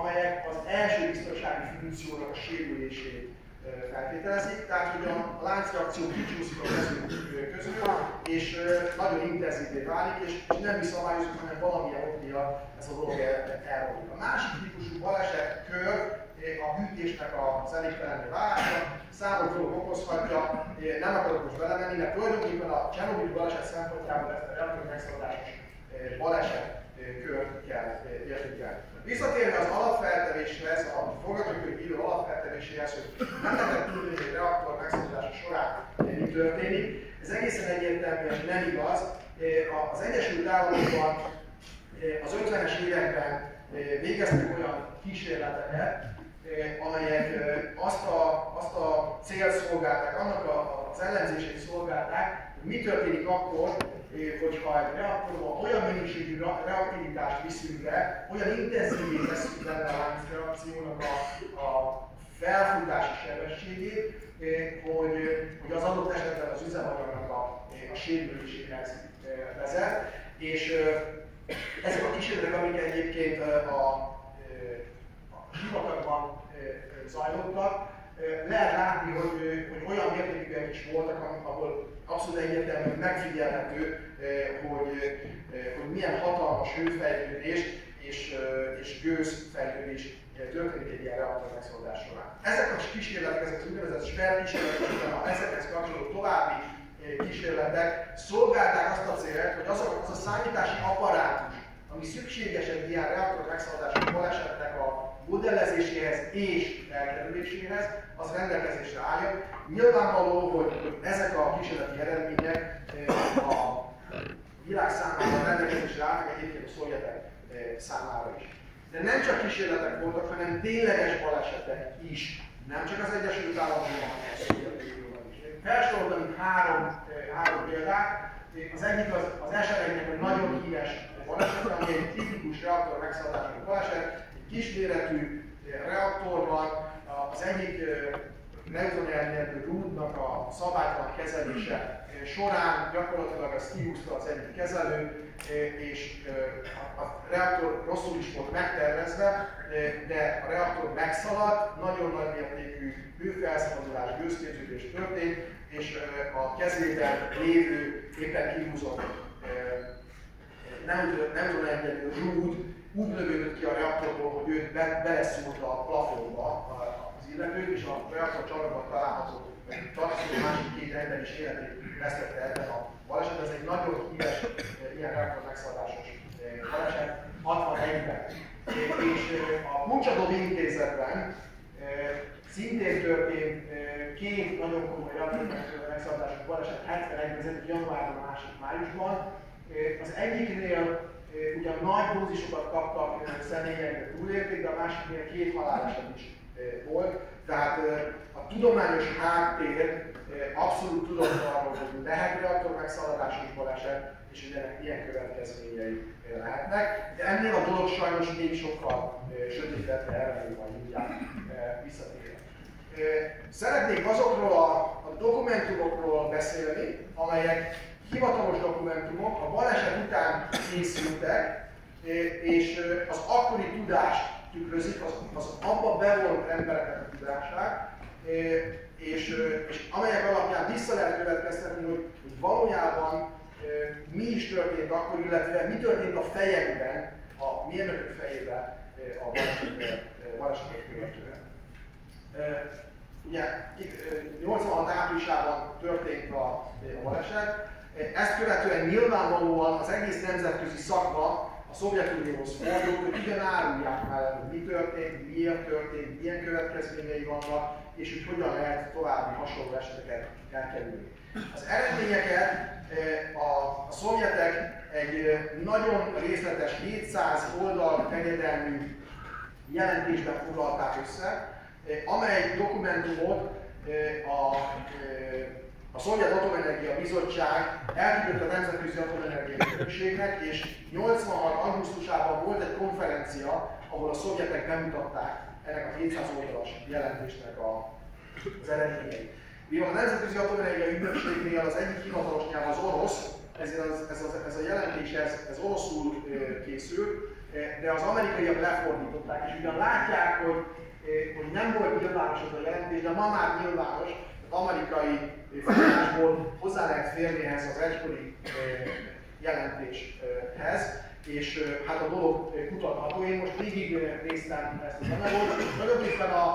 [SPEAKER 2] amelyek az első biztonsági funkciónak a sérülését feltételezik, tehát hogy a láncreakció kicsúszik a kezünk közül, és nagyon intenzívé válik, és, nem mi szabályozunk, hanem valamilyen ok miatt ez a dolog elromlik. A másik típusú baleset kör a hűtésnek az elégtelenné válása, számos dolog okozhatja, nem akarok most belemenni, mert tulajdonképpen a Csernobyl baleset szempontjából ezt a reaktor megszaladásos baleset kört kell értékelni. Visszatérve az alapfeltevéshez, a forgatókönyv író alapfeltevéséhez, hogy nem lehet tudni, hogy egy reaktor megszabadulása során mi történik, ez egészen egyértelműen nem igaz. Az Egyesült Államokban az 50-es években végeztek olyan kísérleteket, amelyek azt a, azt a célt szolgálták, annak a, az ellenzését szolgálták, hogy mi történik akkor, hogyha egy reaktorban olyan mennyiségű reaktivitást viszünk be, olyan intenzívé veszünk benne a láncreakciónak a, a felfutási sebességét, hogy, hogy az adott esetben az üzemanyagnak a, a sérüléséhez vezet. És ezek a kísérletek, amik egyébként a, a sivatagban zajlottak, lehet látni, hogy, hogy olyan mértékűek is voltak, ahol abszolút egyértelműen megfigyelhető, hogy, hogy milyen hatalmas hőfejlődés és, és gőzfejlődés történik egy ilyen reaktor megszóldás során. Ezek a kísérletek, ezek az úgynevezett SPER kísérletek, a ezekhez kapcsolódó további kísérletek szolgálták azt a célt, hogy azok, az a számítási apparátus, ami szükséges egy ilyen reaktor megszállási balesetnek a modellezéséhez és elkerüléséhez, az rendelkezésre álljon. Nyilvánvaló, hogy ezek a kísérleti eredmények eh, a világ számára rendelkezésre állnak, egyébként a szovjetek eh, számára is. De nem csak kísérletek voltak, hanem tényleges balesetek is. Nem csak az Egyesült Államokban, hanem a Szovjetunióban is. Felsoroltam három, eh, három példát. Az egyik az, az eseteknek egy nagyon híres baleset, ami egy tipikus reaktor megszállásának baleset, kisméretű reaktor van, az egyik neutronelnyelvű rúdnak a szabálytalan kezelése során gyakorlatilag ezt kihúzta az egyik kezelő, és a reaktor rosszul is volt megtervezve, de a reaktor megszaladt, nagyon nagy mértékű hőfelszabadulás, gőzképződés történt, és a kezében lévő éppen kihúzott tudom engedni, rúd úgy lövődött ki a reaktorból, hogy őt be, beleszúrta a plafonba az illető, és a reaktor csarnokban található tartozó másik két ember is életét vesztette ebben a baleset. Ez egy nagyon híres ilyen reaktor megszállásos baleset 61-ben. És a Muncsadov intézetben szintén történt két nagyon komoly reaktor megszállásos baleset 71-ben, januárban, másik májusban, az egyiknél ugyan nagy dózisokat kaptak személyek, túlélték, de a másiknél két haláleset is volt. Tehát a tudományos háttér abszolút tudott arról, hogy lehet reaktor megszaladásos baleset, és hogy ennek ilyen következményei lehetnek. De ennél a dolog sajnos még sokkal sötétebb, erre majd mindjárt visszatérek. Szeretnék azokról a, a dokumentumokról beszélni, amelyek hivatalos dokumentumok a baleset után készültek, és az akkori tudást tükrözik, az, az abba bevont embereknek a tudását, és, és amelyek alapján vissza lehet következtetni, hogy, hogy valójában mi is történt akkor, illetve mi történt a fejekben, a mérnökök fejében a balesetet követően. Ugye 86 áprilisában történt a, a baleset, ezt követően nyilvánvalóan az egész nemzetközi szakma a Szovjetunióhoz fordult, hogy igen árulják már, hogy mi történt, miért történt, milyen következményei vannak, és hogy hogyan lehet további hasonló eseteket elkerülni. Az eredményeket a, a szovjetek egy nagyon részletes 700 oldal terjedelmű jelentésben foglalták össze, amely dokumentumot a a Szovjet Atomenergia Bizottság elküldött a Nemzetközi Atomenergia Közösségnek, és 86. augusztusában volt egy konferencia, ahol a szovjetek bemutatták ennek a 700 oldalas jelentésnek a, az eredményeit. Mivel a Nemzetközi Atomenergia Ügynökségnél az egyik hivatalos nyelv az orosz, ezért az, ez, az, ez a jelentés ez, ez oroszul készül, de az amerikaiak lefordították, és ugyan látják, hogy, hogy nem volt nyilvános az a jelentés, de ma már nyilvános, amerikai forrásból hozzá lehet férni ehhez az egykori jelentéshez, és hát a dolog kutatható. Én most végig néztem ezt az anyagot. Tulajdonképpen a,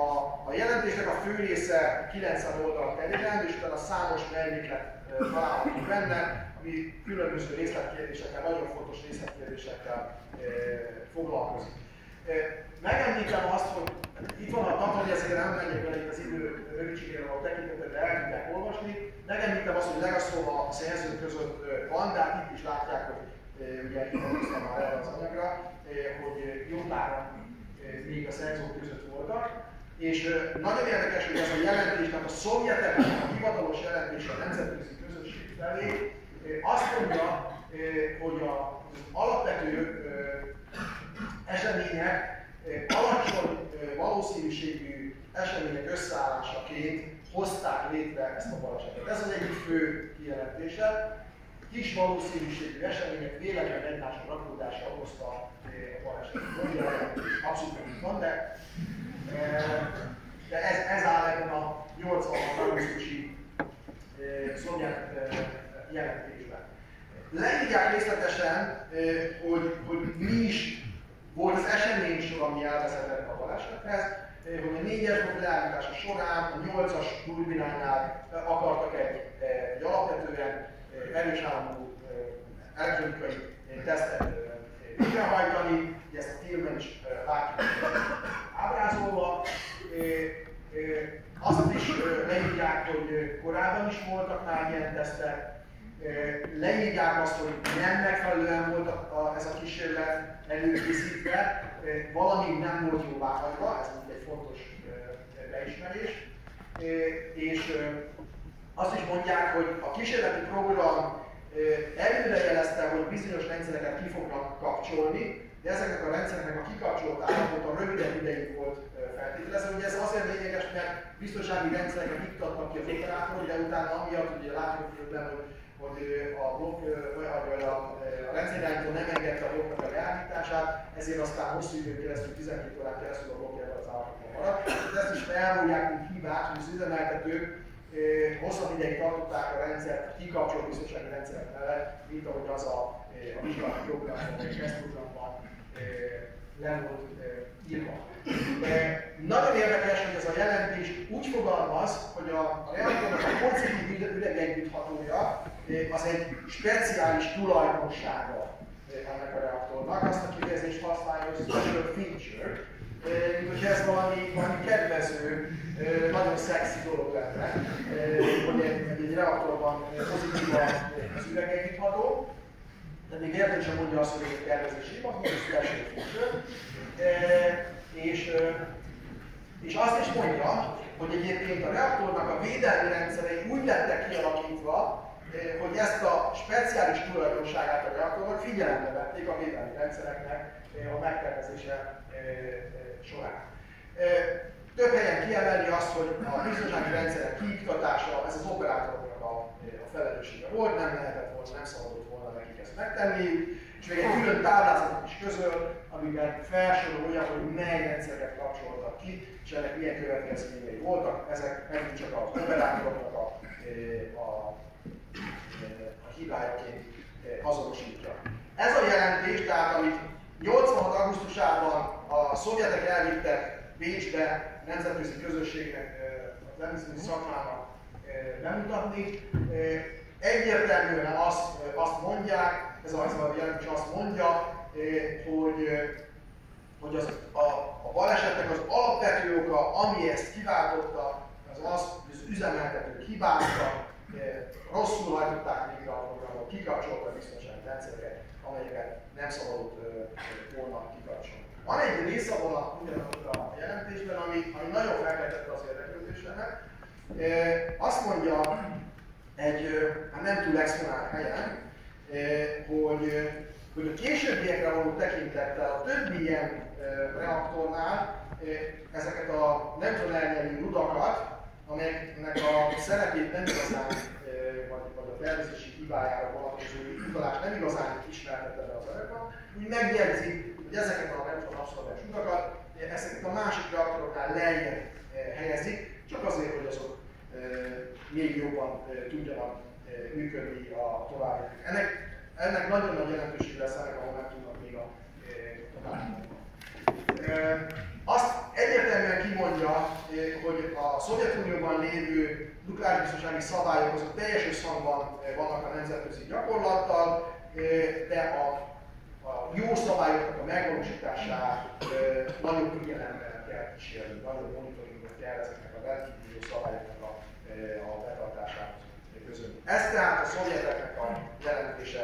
[SPEAKER 2] a, a jelentésnek a fő része 90 oldal terjed, és utána számos melléklet található benne, ami különböző részletkérdésekkel, nagyon fontos részletkérdésekkel foglalkozik. Megemlítem azt, hogy itt van a tanulmány, ezért nem menjek bele itt az idő rövidségére a tekintetet, de el tudják olvasni. Megemlítem azt, hogy legaszóval a szerzők között van, de hát itt is látják, hogy ugye hivatkoztam már erre az anyagra, hogy páran még a szerzők között voltak. És nagyon érdekes, hogy ez a jelentés, tehát a szovjetek, a hivatalos jelentés a nemzetközi közösség felé azt mondja, hogy az alapvető események alacsony valószínűségű események összeállásaként hozták létre ezt a balesetet. Ez az egyik fő kijelentése. Kis valószínűségű események véletlen egymásra rakódása okozta a balesetet. Abszolút nem van, de, de ez, ez áll ebben a 86 augusztusi szovjet jelentésben. Leírják részletesen, hogy, hogy mi is volt az esemény sor, ami elvezetett a balesethez, hogy a négyes blokk során a nyolcas turbinánál akartak egy, egy alapvetően erős államú elektronikai tesztet végrehajtani, ezt a filmben is látjuk ábrázolva. Azt is leírják, hogy korábban is voltak már ilyen tesztek, leírják azt, hogy nem megfelelően volt a, a, ez a kísérlet előkészítve, valami nem volt jóvá hagyva, ez egy fontos beismerés, és azt is mondják, hogy a kísérleti program előrejelezte, hogy bizonyos rendszereket ki fognak kapcsolni, de ezeknek a rendszereknek a kikapcsolt állapota rövidebb ideig volt feltételezve. Ugye ez azért lényeges, mert biztonsági rendszereket iktatnak ki az operátor, de utána amiatt ugye látjuk hogy hogy a blokk, vagy a, a rendszerirányító nem engedte a blokknak a leállítását, ezért aztán hosszú időn keresztül, 12 órán keresztül a blokkjában az állapotban maradt. Ezt is felrólják, mint hibát, hogy az üzemeltetők hosszabb ideig tartották a rendszert kikapcsolt biztonsági rendszerek mellett, mint ahogy az a, a vizsgálati programban, vagy tesztprogramban le volt írva. Nagyon érdekes, hogy ez a jelentés úgy fogalmaz, hogy a reaktornak a pozitív üregegyütthatója az egy speciális tulajdonsága ennek a reaktornak. Azt a kifejezést használja, hogy special feature, mint hogy ez valami, valami kedvező, nagyon szexi dolog lenne, hogy egy, egy reaktorban pozitív az üregegyüttható, de még értem sem mondja azt, hogy egy tervezési van, hogy special feature. És, és azt is mondja, hogy egyébként a reaktornak a védelmi rendszerei úgy lettek kialakítva, hogy ezt a speciális tulajdonságát a reaktornak figyelembe vették a védelmi rendszereknek a megtervezése során. Több helyen kiemeli azt, hogy a biztonsági rendszerek kiiktatása, ez az operátoroknak a, a felelőssége volt, nem lehetett volna, nem szabadott volna nekik ezt megtenni, és még egy külön táblázatot is közöl, amiben felsorol olyan, hogy mely rendszereket kapcsoltak ki, és ennek milyen következményei voltak. Ezek megint csak az operátoroknak a, a a hibájaként eh, azonosítja. Ez a jelentés, tehát amit 86. augusztusában a szovjetek elvittek Bécsbe nemzetközi közösségnek, eh, a nemzetközi szakmának eh, bemutatni, egyértelműen azt, azt mondják, ez a, ez a jelentés azt mondja, hogy, hogy az, a, a balesetnek az alapvető oka, ami ezt kiváltotta, az az, hogy az üzemeltetők hibáztak, rosszul hajtották végre a programot, kikapcsolta a biztonsági rendszereket, amelyeket nem szabadott volna kikapcsolni. Van egy rész abban a, a jelentésben, ami, ami nagyon felkeltette az érdeklődésemet. Azt mondja egy hát nem túl exponált helyen, hogy, hogy a későbbiekre való tekintettel a többi ilyen reaktornál ezeket a neutron elnyelő rudakat amelynek a szerepét nem igazán, vagy, vagy a tervezési hibájára vonatkozó utalás nem igazán ismertette be az anyagban, úgy megjegyzi, hogy ezeket a neutron abszolvens utakat, ezeket a másik reaktoroknál lejjebb helyezik, csak azért, hogy azok még jobban tudjanak működni a további. Ennek, ennek nagyon nagy jelentősége lesz ennek a momentumnak még a további. Azt egyértelműen kimondja, hogy a Szovjetunióban lévő nukleáris szabályok azok teljes összhangban vannak a nemzetközi gyakorlattal, de a, a jó szabályoknak a megvalósítását nagyobb figyelemmel kell kísérni, nagyobb monitoringot kell ezeknek a rendkívül jó szabályoknak a, a betartásához között. Ez tehát a szovjeteknek a jelentése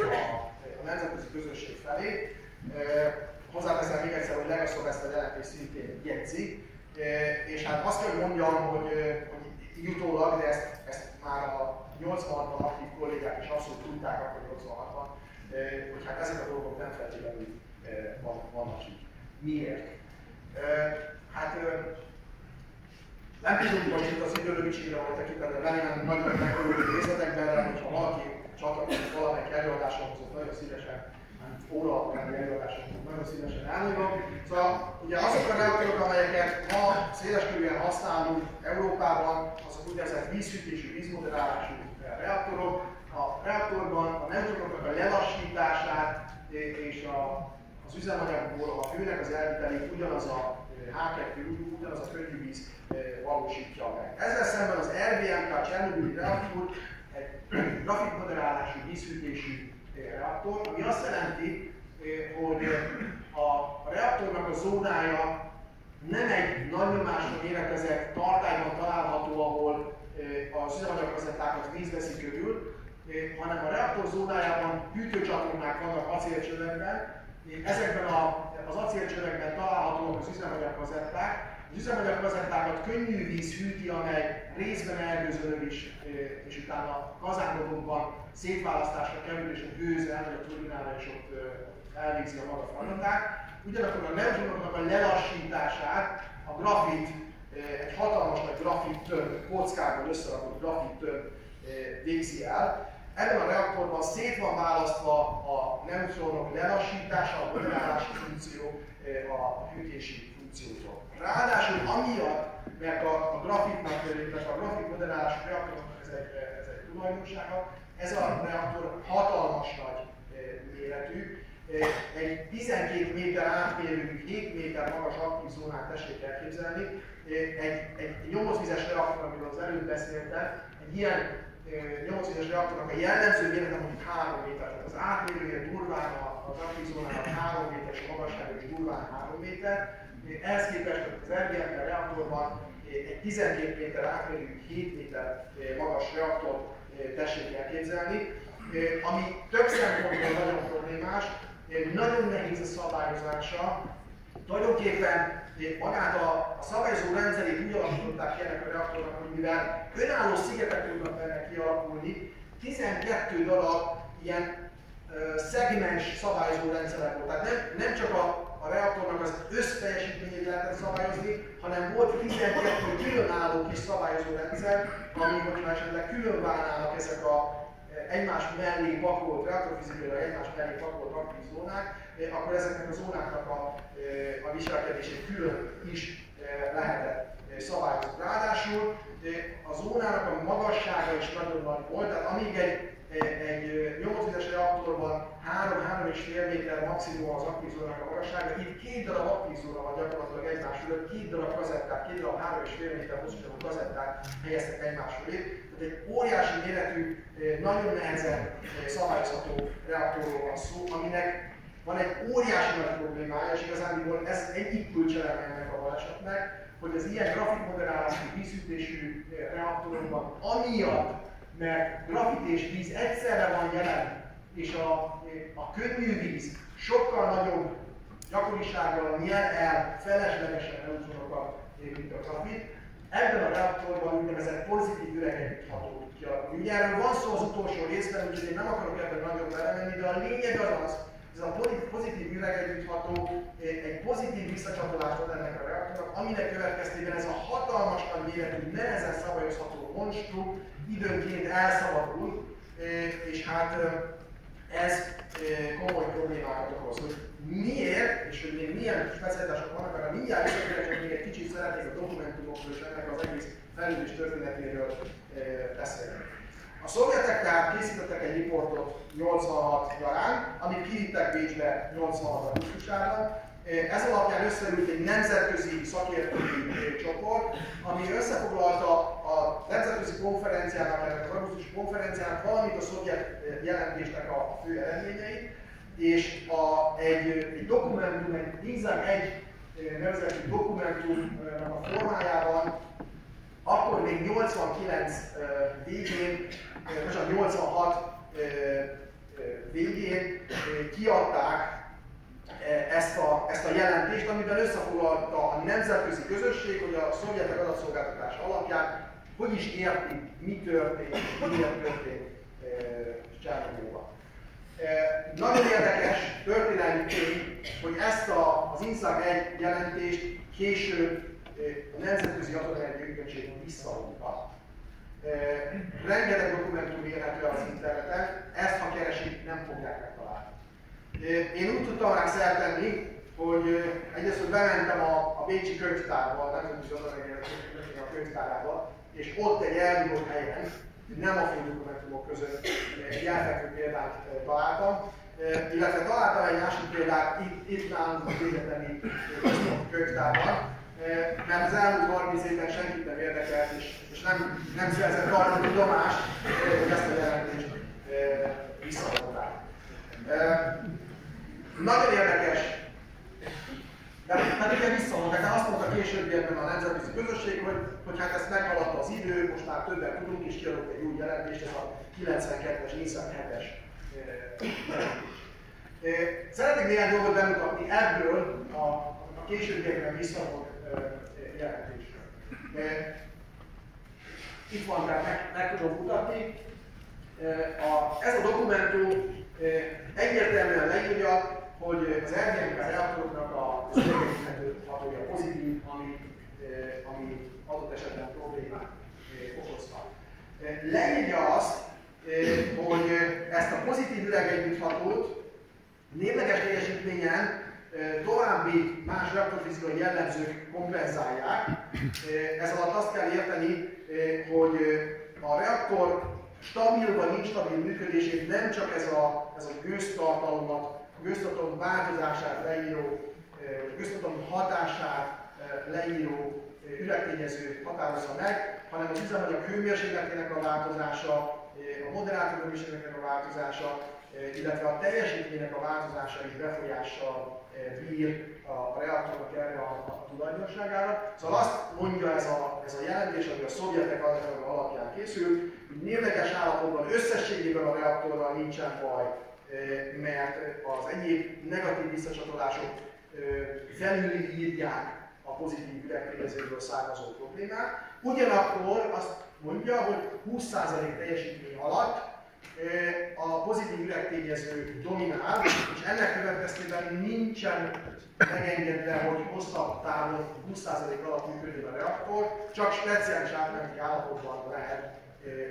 [SPEAKER 2] a, a nemzetközi közösség felé. Hozzáteszem még egyszer, hogy Legaszov ezt a jelentést szintén jegyzi, és hát azt kell, hogy mondjam, hogy, hogy jutólag, de ezt, ezt már a 86-ban aktív kollégák is abszolút tudták, akkor 86-ban, hogy hát ezek a dolgok nem feltétlenül vannak így. Miért? Hát nem tudunk most itt az időrövidségre való tekintetben lenni, nagyon megkerülő részletekben, hogyha valaki csatlakozik valamelyik előadáshoz, nagyon szívesen óra alapján előadásoknak nagyon szívesen elmondom. Szóval ugye azok a reaktorok, amelyeket ma széleskörűen használunk Európában, azok úgynevezett vízhűtésű, vízmoderálású reaktorok. A reaktorban a neutronoknak a lelassítását és a, az üzemanyagból a hőnek az elvitelét ugyanaz a H2, ugyanaz a könnyű víz valósítja meg. Ezzel szemben az RBMK a Csernobyl reaktor egy grafikmoderálású, vízhűtésű reaktor, ami azt jelenti, hogy a reaktornak a zónája nem egy nagy nyomásra méretezett tartályban található, ahol az üzemanyagkazettákat víz veszi körül, hanem a reaktor zónájában hűtőcsatornák vannak acélcsövekben, ezekben az acélcsövekben találhatóak az üzemanyagkazetták, az üzemanyagkazettákat könnyű víz hűti, amely részben elgőzölög is, és utána kazándobokban szétválasztásra kerül, és a gőz elmegy a turbinára, és ott elvégzi a maga feladatát. Ugyanakkor a neutronoknak a lelassítását a grafit, egy hatalmas nagy grafit tömb, kockákból összerakott grafit tömb végzi el. Ebben a reaktorban szét van választva a neutronok lelassítása, a moderálási funkció, a hűtési funkciótól. Ráadásul amiatt, mert a, a grafitnak, illetve a grafit modellálás reaktoroknak ez egy, ez egy tulajdonsága, ez a reaktor hatalmas nagy méretű, egy 12 méter átmérő, 7 méter magas aktív zónát tessék elképzelni. Egy, egy 8 vizes reaktor, amiről az előbb beszéltem, egy ilyen 8 vizes reaktornak a jellemző mérete mondjuk 3 méter, tehát az átmérője durván az aktív zónának 3 méter, és a magassága is durván 3 méter. Ehhez képest az RGM reaktorban egy 12 méter átmérő, 7 méter magas reaktor tessék elképzelni, ami több szempontból nagyon problémás, nagyon nehéz a szabályozása, tulajdonképpen magát a, szabályozó rendszerét úgy alakították ki ennek a reaktornak, hogy mivel önálló szigetek tudnak benne kialakulni, 12 darab ilyen uh, szegmens szabályozó rendszerek volt. Tehát nem, nem csak a, a reaktornak az összteljesítményét lehetett szabályozni, hanem volt 12 különálló kis szabályozó rendszer, ami, hogyha esetleg külön válnának ezek a egymás mellé pakolt, reaktorfizikailag egymás mellé pakolt aktív zónák, akkor ezeknek a zónáknak a, a viselkedését külön is lehetett szabályozni. Ráadásul a zónának a magassága is nagyon nagy volt, tehát amíg egy egy 8 vizes reaktorban 3-3,5 méter maximum az aktív zónának a magassága, itt két darab aktív zóna van gyakorlatilag egymás fölött, két darab kazettát, két darab 3,5 méter hosszú kazettát helyeztek egymás fölé. Tehát egy óriási méretű, nagyon nehezen szabályozható reaktorról van szó, aminek van egy óriási nagy problémája, és igazán ez egyik kulcseleme ennek a balesetnek, hogy az ilyen grafikmoderálású vízütésű reaktorokban amiatt mert grafit és víz egyszerre van jelen, és a, a könnyű víz sokkal nagyobb gyakorisággal nyel el feleslegesen neutronokat, mint a grafit. Ebben a reaktorban úgynevezett pozitív üregegyütt hatódik ki. Ugye erről van szó az utolsó részben, úgyhogy én nem akarok ebben nagyon belemenni, de a lényeg az az, ez a pozitív üregegyüttható egy pozitív visszacsatolást ad ennek a reaktornak, aminek következtében ez a hatalmas nagy méretű, nehezen szabályozható monstrum időnként elszabadul, és hát ez komoly problémákat okoz. Miért, és hogy még milyen specialitások vannak, arra mindjárt visszatérek, hogy még egy kicsit szeretnék a dokumentumokról és ennek az egész felülés történetéről beszélni. A szovjetek tehát készítettek egy riportot 86 nyarán, amit kivittek Bécsbe 86 augusztusában. Ez alapján összeült egy nemzetközi szakértői csoport, ami összefoglalta a nemzetközi konferenciának, ennek az augusztusi konferenciának, valamint a szovjet jelentésnek a fő eredményeit, és a, egy, egy dokumentum, egy Inzam egy nevezetű dokumentumnak a formájában, akkor még 89 végén most a 86 végén kiadták ezt a, ezt a jelentést, amiben összefoglalta a nemzetközi közösség, hogy a szovjetek adatszolgáltatás alapján hogy is érti, mi történt, miért történt Csernobylban. Nagyon érdekes történelmi tény, hogy ezt a, az INSAG 1 jelentést később a Nemzetközi Atomenergia Ügynökség visszavonta, Rengeteg dokumentum érhető az interneten, ezt ha keresik, nem fogják megtalálni. Én úgy tudtam rá szert tenni, hogy egyrészt, hogy bementem a, a Bécsi könyvtárba, nem tudom, hogy az a könyvtárába, és ott egy elnyúlt helyen, nem a dokumentumok között egy elfekvő példát találtam, illetve találtam egy másik példát itt, itt nálunk az egyetemi könyvtárban, mert az elmúlt 30 évben senkit nem érdekelt, és, és nem, nem szerzett arra tudomást, hogy ezt a jelentést visszavonták. Nagyon érdekes, de hát visszavonták, hát azt mondta későbbiekben a nemzetközi közösség, hogy, hogy hát ezt meghaladta az idő, most már többet tudunk, és kiadott egy új jelentést, ez a 92-es, 87-es Szeretnék néhány dolgot bemutatni ebből a, a későbbiekben visszavont jelentésről. Itt van, tehát meg, meg tudom mutatni. Ez a dokumentum egyértelműen leírja, hogy az RDMK reaktoroknak a hatója pozitív, ami, ami adott esetben problémát okozhat. Leírja azt, hogy ezt a pozitív üregegyütthatót névleges teljesítményen további más reaktorfizikai jellemzők kompenzálják. Ez alatt azt kell érteni, hogy a reaktor stabil vagy instabil működését nem csak ez a, ez a gőztartalmat, a gőztartalom változását leíró, gőztartalom hatását leíró üregtényező határozza meg, hanem az üzemanyag hőmérsékletének a változása, a moderátor hőmérsékletének a változása, illetve a teljesítménynek a változása is befolyással bír a reaktornak erre a, a tulajdonságára. Szóval azt mondja ez a, ez a jelentés, ami a szovjetek alapján készült, hogy névleges állapotban összességében a reaktorral nincsen baj, mert az egyéb negatív visszacsatolások felülírják a pozitív üregtényezőből származó problémát. Ugyanakkor azt mondja, hogy 20% teljesítmény alatt a pozitív üregtényező dominál, és ennek következtében nincsen megengedve, hogy hosszabb távon 20% alatt működjön a reaktor, csak speciális átmeneti állapotban lehet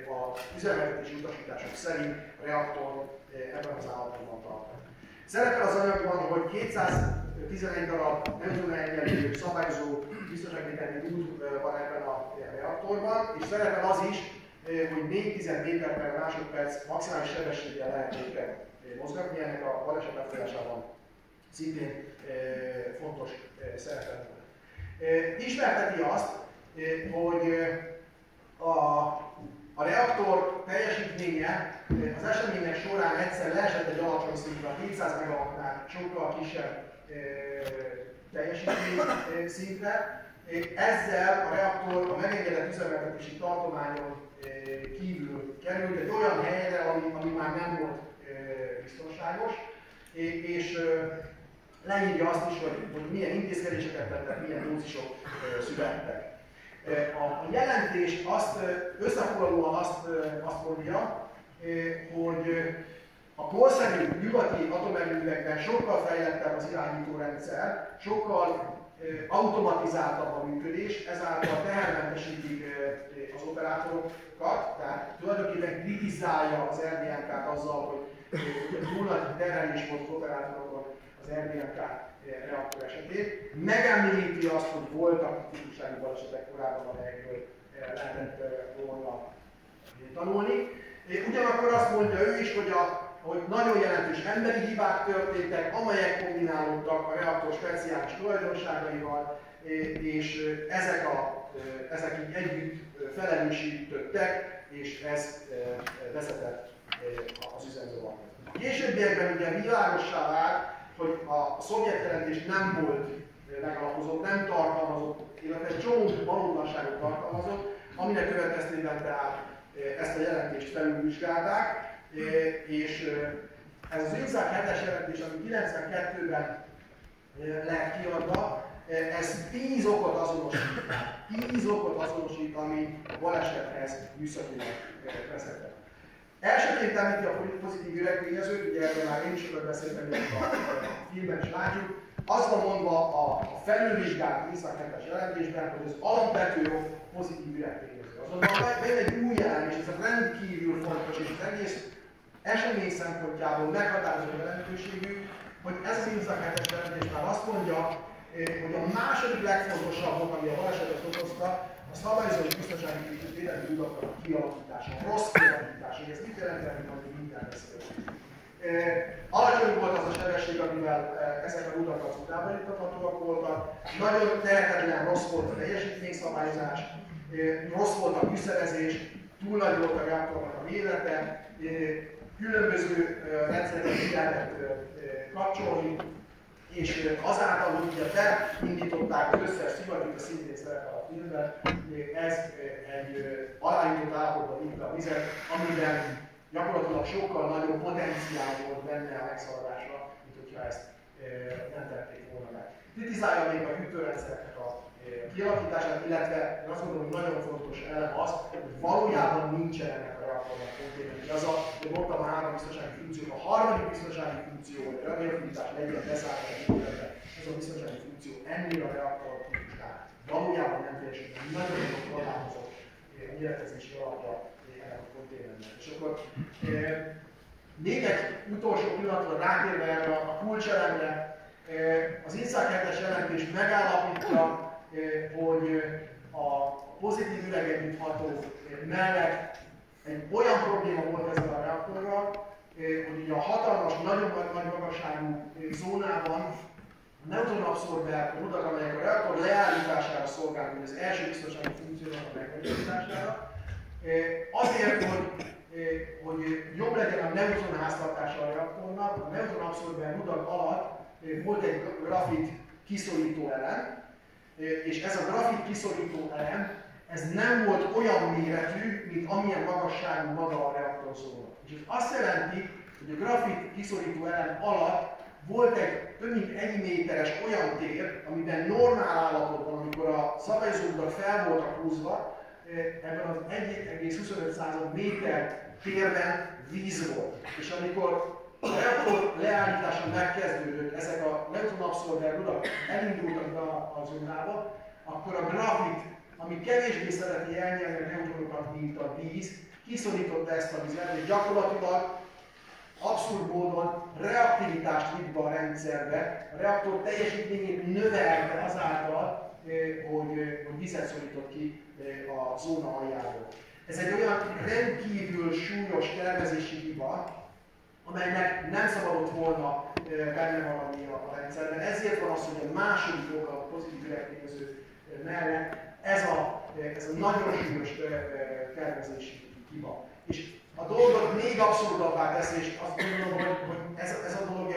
[SPEAKER 2] az üzemeltetési utasítások szerint a reaktor ebben az állapotban tartani. Szerepel az anyagban, hogy 211 darab engedő szabályozó biztonságvételmi út van ebben a reaktorban, és szerepel az is, hogy 4 méter per másodperc maximális sebességgel lehet őket mozgatni, ennek a baleset befolyásában szintén fontos szerepet van. Ismerteti azt, hogy a, a reaktor teljesítménye az események során egyszer leesett egy alacsony szintre, a 200 megawattnál sokkal kisebb teljesítmény szintre. Ezzel a reaktor a megengedett üzemeltetési tartományon kívül került egy olyan helyre, ami, ami már nem volt biztonságos, és leírja azt is, hogy, hogy milyen intézkedéseket tettek, milyen dózisok születtek. A jelentés azt összefoglalóan azt, azt mondja, hogy A korszerű nyugati atomerőművekben sokkal fejlettebb az irányítórendszer, sokkal automatizáltabb a működés, ezáltal tehermentesítik az operátorokat, tehát tulajdonképpen kritizálja az RDNK-t azzal, hogy túl nagy terhelés volt az operátorokon az RDNK reaktor esetén. Megemlíti azt, hogy voltak kritikussági balesetek korábban, amelyekből lehetett volna tanulni. Ugyanakkor azt mondja ő is, hogy a hogy nagyon jelentős emberi hibák történtek, amelyek kombinálódtak a reaktor speciális tulajdonságaival, és ezek, a, ezek így együtt felelősítettek, és ez vezetett az üzemzavarhoz. A későbbiekben ugye világossá vált, hogy a szovjet jelentés nem volt megalapozott, nem tartalmazott, illetve csomó valódlanságot tartalmazott, aminek következtében tehát ezt a jelentést felülvizsgálták, és ez az INSAC 7-es jelentés, ami 92-ben lett kiadva, ez 10 okot azonosít, 10 okot azonosít, ami a balesethez műszakilag vezetett. Elsőként említi a pozitív üregvényezőt, ugye erről már én is sokat beszéltem, a filmben is látjuk. Az van mondva a felülvizsgált INSAC 7-es jelentésben, hogy az alapvető pozitív üregvényező. Azonban van egy új elem, és ez rendkívül fontos, és az egész esemény szempontjából meghatározó jelentőségű, hogy ez az inzaketes jelentés már azt mondja, eh, hogy a második legfontosabb volt, ami a balesetet okozta, a szabályozott biztonsági védelmi tudatnak kialakítása, a rossz kialakítása. Ez mit jelent, amit minden beszélünk? Eh, alacsony volt az a sebesség, amivel eh, ezek a utak az utállíthatóak voltak, nagyon tehetetlen, rossz volt a teljesítményszabályozás, rossz volt a műszerezés, túl nagy volt a reaktornak a mérete, különböző rendszereket kellett kapcsolni, és azáltal, hogy ugye beindították az összes szivatyút, a szintén szerepel filmben, ez egy aláított állapotban vitte a vizet, amiben gyakorlatilag sokkal nagyobb potenciál volt benne a megszabadásra, mint hogyha ezt nem tették volna meg. Kritizálja még a hűtőrendszernek a kialakítását, illetve azt gondolom, hogy nagyon fontos elem az, hogy valójában nincsen ennek a reaktornak. Az a, hogy mondtam a három biztonsági funkció, a harmadik biztonsági funkció, hogy a radioaktivitás legyen beszállítani, ez a biztonsági funkció ennél a reaktor valójában nem teljesít, nagyon nagyon korlátozott méretezési alapja ennek a konténernek. És akkor még egy utolsó pillanatra rátérve erre a kulcselemre, az INSZAK 2-es jelentés megállapítja, hogy a pozitív üregegyüttható mellett egy olyan probléma volt ezzel a reaktorral, hogy ugye a hatalmas, nagyon nagy magasságú zónában a neutronabszorber rudak, amelyek a reaktor leállítására szolgálnak, az első biztonsági funkciónak a megvalósítására, azért, hogy, hogy jobb legyen a neutronháztartása a reaktornak, a neutronabszorber rudak alatt volt egy grafit kiszorító elem, és ez a grafit kiszorító elem, ez nem volt olyan méretű, mint amilyen magasságú maga a reaktorzóna. És ez azt jelenti, hogy a grafit kiszorító elem alatt volt egy több mint egy méteres olyan tér, amiben normál állapotban, amikor a szabályozókban fel voltak húzva, ebben az 1,25 méter térben víz volt. És amikor a reaktor leállítása megkezdődött, ezek a neutronabszorber rudak elindultak be a zónába, akkor a grafit, ami kevésbé szereti elnyelni a neutronokat, mint a víz, kiszorította ezt a vizet, és gyakorlatilag abszurd módon reaktivitást vitt be a rendszerbe, a reaktor teljesítményét növelte azáltal, hogy, hogy vizet szorított ki a zóna aljáról. Ez egy olyan rendkívül súlyos tervezési hiba, amelynek nem szabadott volna benne maradni a rendszerben. Ezért van az, hogy a második oka a pozitív üregtényező mellett ez a, ez a nagyon súlyos tervezési hiba. És a dolgot még abszurdabbá teszi, és azt gondolom, hogy, hogy ez, ez a dolog,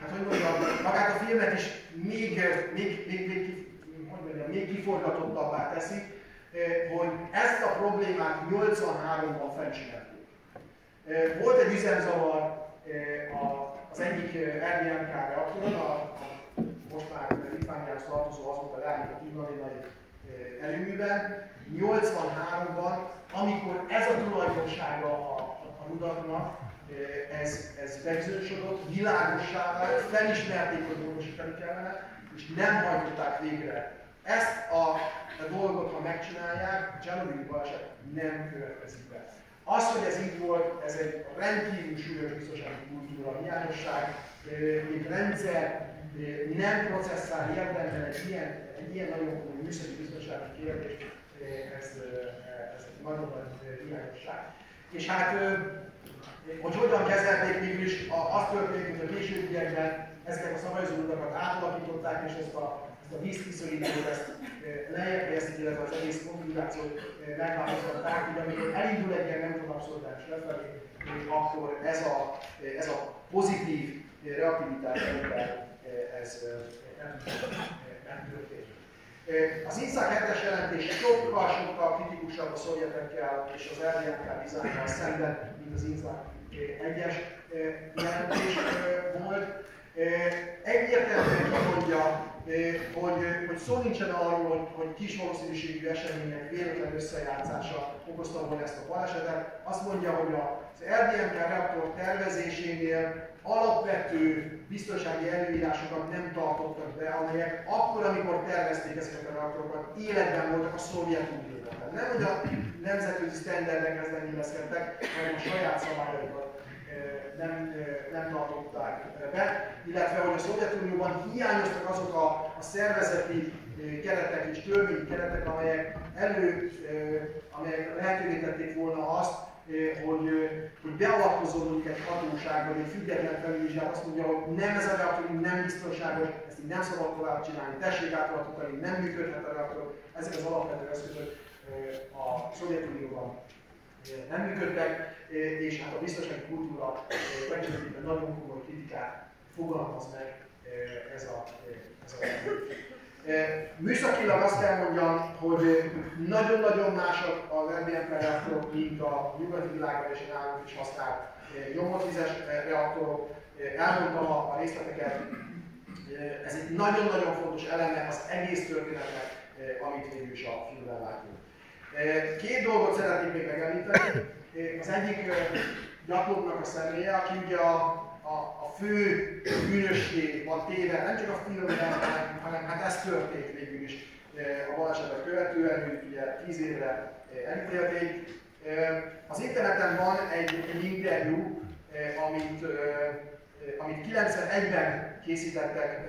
[SPEAKER 2] hát hogy mondjam, magát a filmet is még, még, még, még, hogy mondjam, még kiforgatottabbá teszi, hogy ezt a problémát 83-ban felismerték. Volt egy üzemzavar az egyik RBMK reaktoron, a, a most már Litvániához tartozó azóta leállított ignalina erőműben, 83-ban, amikor ez a tulajdonsága a, a, rudaknak, ez, ez bebizonyosodott, világossá vált, felismerték, hogy módosítani kellene, és nem hajtották végre. Ezt a, a dolgot, ha megcsinálják, Csernobili baleset nem következik be. Az, hogy ez így volt, ez egy rendkívül súlyos biztonsági kultúra hiányosság, egy rendszer nem processzál érdemben egy ilyen, egy ilyen nagyon komoly műszaki biztonsági kérdést, ez, ez egy nagyon nagy hiányosság. És hát, hogy hogyan kezelték végül is, az történt, hogy a későbbiekben ezeket a szabályozóutakat átalakították, és ezt a, ezt a vízkiszorítót, ezt lejjebb helyezték, illetve az egész konfigurációt megváltoztatták, hogy amikor elindul egy ilyen neuronabszorbáns lefelé, akkor ez a, ez a pozitív reaktivitás ez nem történt. Az INSA 2-es jelentés sokkal-sokkal kritikusabb a szovjetekkel és az RDMK dizájnnal szemben, mint az INSA 1-es jelentés volt. Egyértelműen kimondja, hogy, hogy szó nincsen arról, hogy, hogy kis valószínűségű események véletlen összejátszása okozta volna ezt a balesetet. Azt mondja, hogy az RDMK reaktor tervezésénél alapvető biztonsági előírásokat nem tartottak be, amelyek akkor, amikor tervezték ezeket a reaktorokat, életben voltak a Szovjetunióban. Nem, hogy a nemzetközi sztenderdekhez nem illeszkedtek, hanem a saját szabályaikat nem, nem tartották be, illetve hogy a Szovjetunióban hiányoztak azok a, a szervezeti keretek és törvényi keretek, amelyek elő, amelyek lehetővé tették volna azt, hogy, hogy beavatkozó mondjuk egy hatóság, vagy egy független felülvizsgálat azt mondja, hogy nem ez a reaktor nem biztonságos, ezt így nem szabad tovább csinálni, tessék átalakítani, nem működhet a reaktor. Ezek az alapvető eszközök a Szovjetunióban nem működtek, és hát a biztonsági kultúra megcsökkentében nagyon komoly kritikát fogalmaz meg ez a, ez a Műszakilag azt kell mondjam, hogy nagyon-nagyon mások az MDF reaktorok, mint a nyugati világban és nálunk is használt nyomotvizes reaktorok. Elmondtam a részleteket, ez egy nagyon-nagyon fontos eleme az egész történetnek, amit végül is a filmben látunk. Két dolgot szeretnék még megemlíteni. Az egyik gyakorlóknak a személye, aki ugye a, a, a fő bűnössé van téve, nem csak a filmben, hanem, hát ez történt végül is a balesetet követően, őt ugye 10 évre elítélték. Az interneten van egy, egy interjú, amit, amit 91-ben készítettek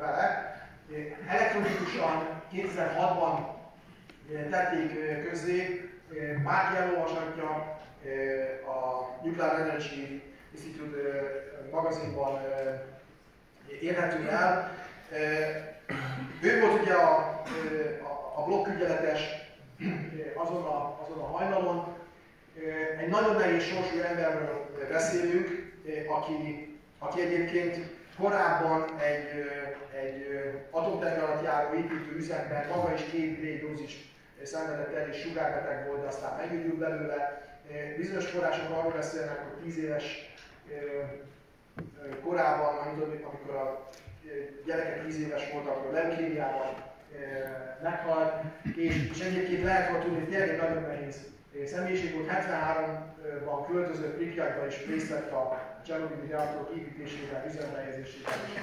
[SPEAKER 2] vele, elektronikusan 2006-ban tették közzé, bárki elolvashatja a Nuclear Energy Institute magazinban érhető el. Ő volt ugye a, a, a blokkügyeletes azon a, azon a hajnalon. Egy nagyon nehéz sorsú emberről beszélünk, aki, aki egyébként korábban egy, egy atomterminal alatt járó építő üzemben maga is két grédózis szenvedett el és sugárbeteg volt, de aztán megügyült belőle. Bizonyos források arról beszélnek, hogy 10 éves korában, amikor a gyerekek 10 éves voltak, akkor leukémiában meghalt, és, és egyébként lehet volna tudni, hogy tényleg nagyon nehéz személyiség volt, 73-ban költözött Pripyatba és részt vett a Csernobili reaktorok építésében, üzemrehelyezésében és,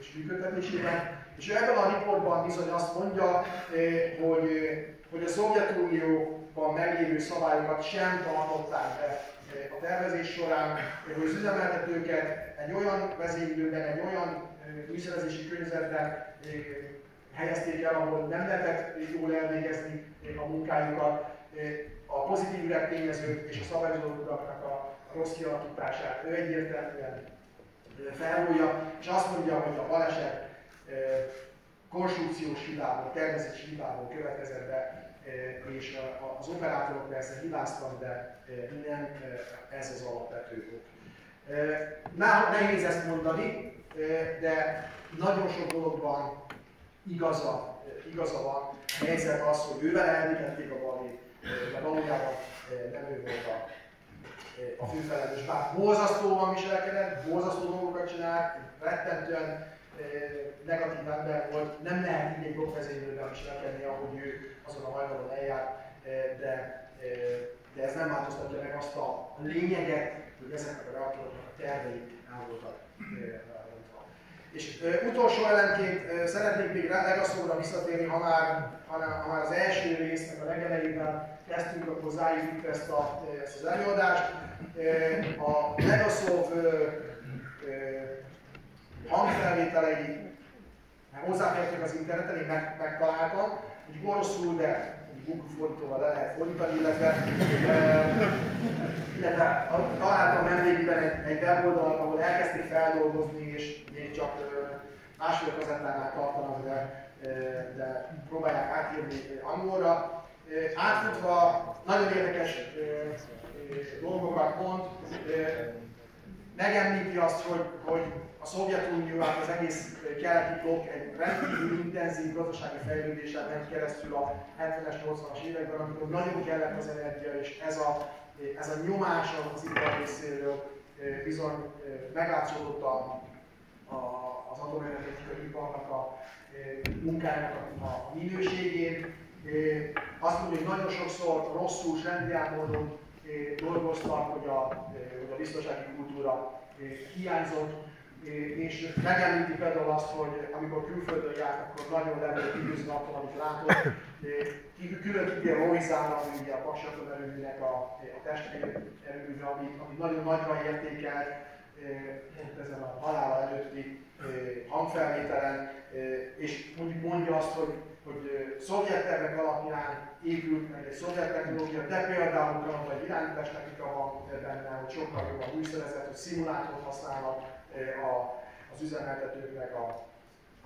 [SPEAKER 2] és működtetésében. És ebben a riportban bizony azt mondja, hogy hogy a Szovjetunióban meglévő szabályokat sem tartották be a tervezés során, hogy az üzemeltetőket egy olyan vezényidőben, egy olyan műszerezési környezetben helyezték el, ahol nem lehetett jól elvégezni a munkájukat, a pozitív üregtényezők és a szabályozóknak a rossz kialakítását ő egyértelműen felrújja, és azt mondja, hogy a baleset konstrukciós hibából, tervezési hibából következett be, és az operátorok persze hibáztak, de e, nem e, ez az alapvető ok. Nehéz ezt mondani, de nagyon sok dologban igaza, igaza van. A helyzet az, hogy ővel elvitették a balét, de valójában nem ő volt a, a főfelelős. Bár borzasztóan viselkedett, borzasztó dolgokat csinált, rettentően negatív ember volt, nem lehet így egy blokkvezénylőben viselkedni, ahogy ő azon a hajnalon eljár, de, de ez nem változtatja meg azt a lényeget, hogy ezeknek a reaktoroknak a tervei el voltak és ö, utolsó ellenként ö, szeretnék még Legaszóra visszatérni, ha már, ha, ha már az első résznek a legelejében kezdtünk, akkor zárjuk ezt, a, ezt az előadást. A Legaszov hangfelvételei hozzáfértek az interneten, én meg, megtaláltam, hogy oroszul, de Google fordítóval le lehet fordítani, illetve, illetve találtam nemrégiben egy, egy weboldalt, ahol elkezdték feldolgozni, és még csak másfél kazettánál tartanak, de, de próbálják átírni angolra. Átfutva nagyon érdekes dolgokat mond, megemlíti azt, hogy, hogy a Szovjetunió, hát az egész keleti blokk egy rendkívül intenzív gazdasági fejlődésen ment keresztül a 70-es, 80-as években, amikor nagyon kellett az energia, és ez a, ez a nyomás az ipar részéről bizony meglátszódott a, a, az atomenergetikai iparnak a munkájának a, a minőségén. Azt mondja, hogy nagyon sokszor rosszul, slendián módon dolgoztak, hogy a, hogy a biztonsági kultúra hiányzott, és megemlíti például azt, hogy amikor külföldön járt, akkor nagyon le volt időzni attól, amit látott. Külön ugye Roizán, ami ugye a Paksaton erőműnek a, a erőműve, ami, ami nagyon nagyra értékelt, ezen a halála előtti hangfelvételen, és mondjuk mondja azt, hogy, hogy szovjet tervek alapján épült meg egy szovjet technológia, de például kanadai irányítástechnika van benne, hogy sokkal jobb a újszerezet, hogy szimulátort használnak, a, az üzemeltetőknek a,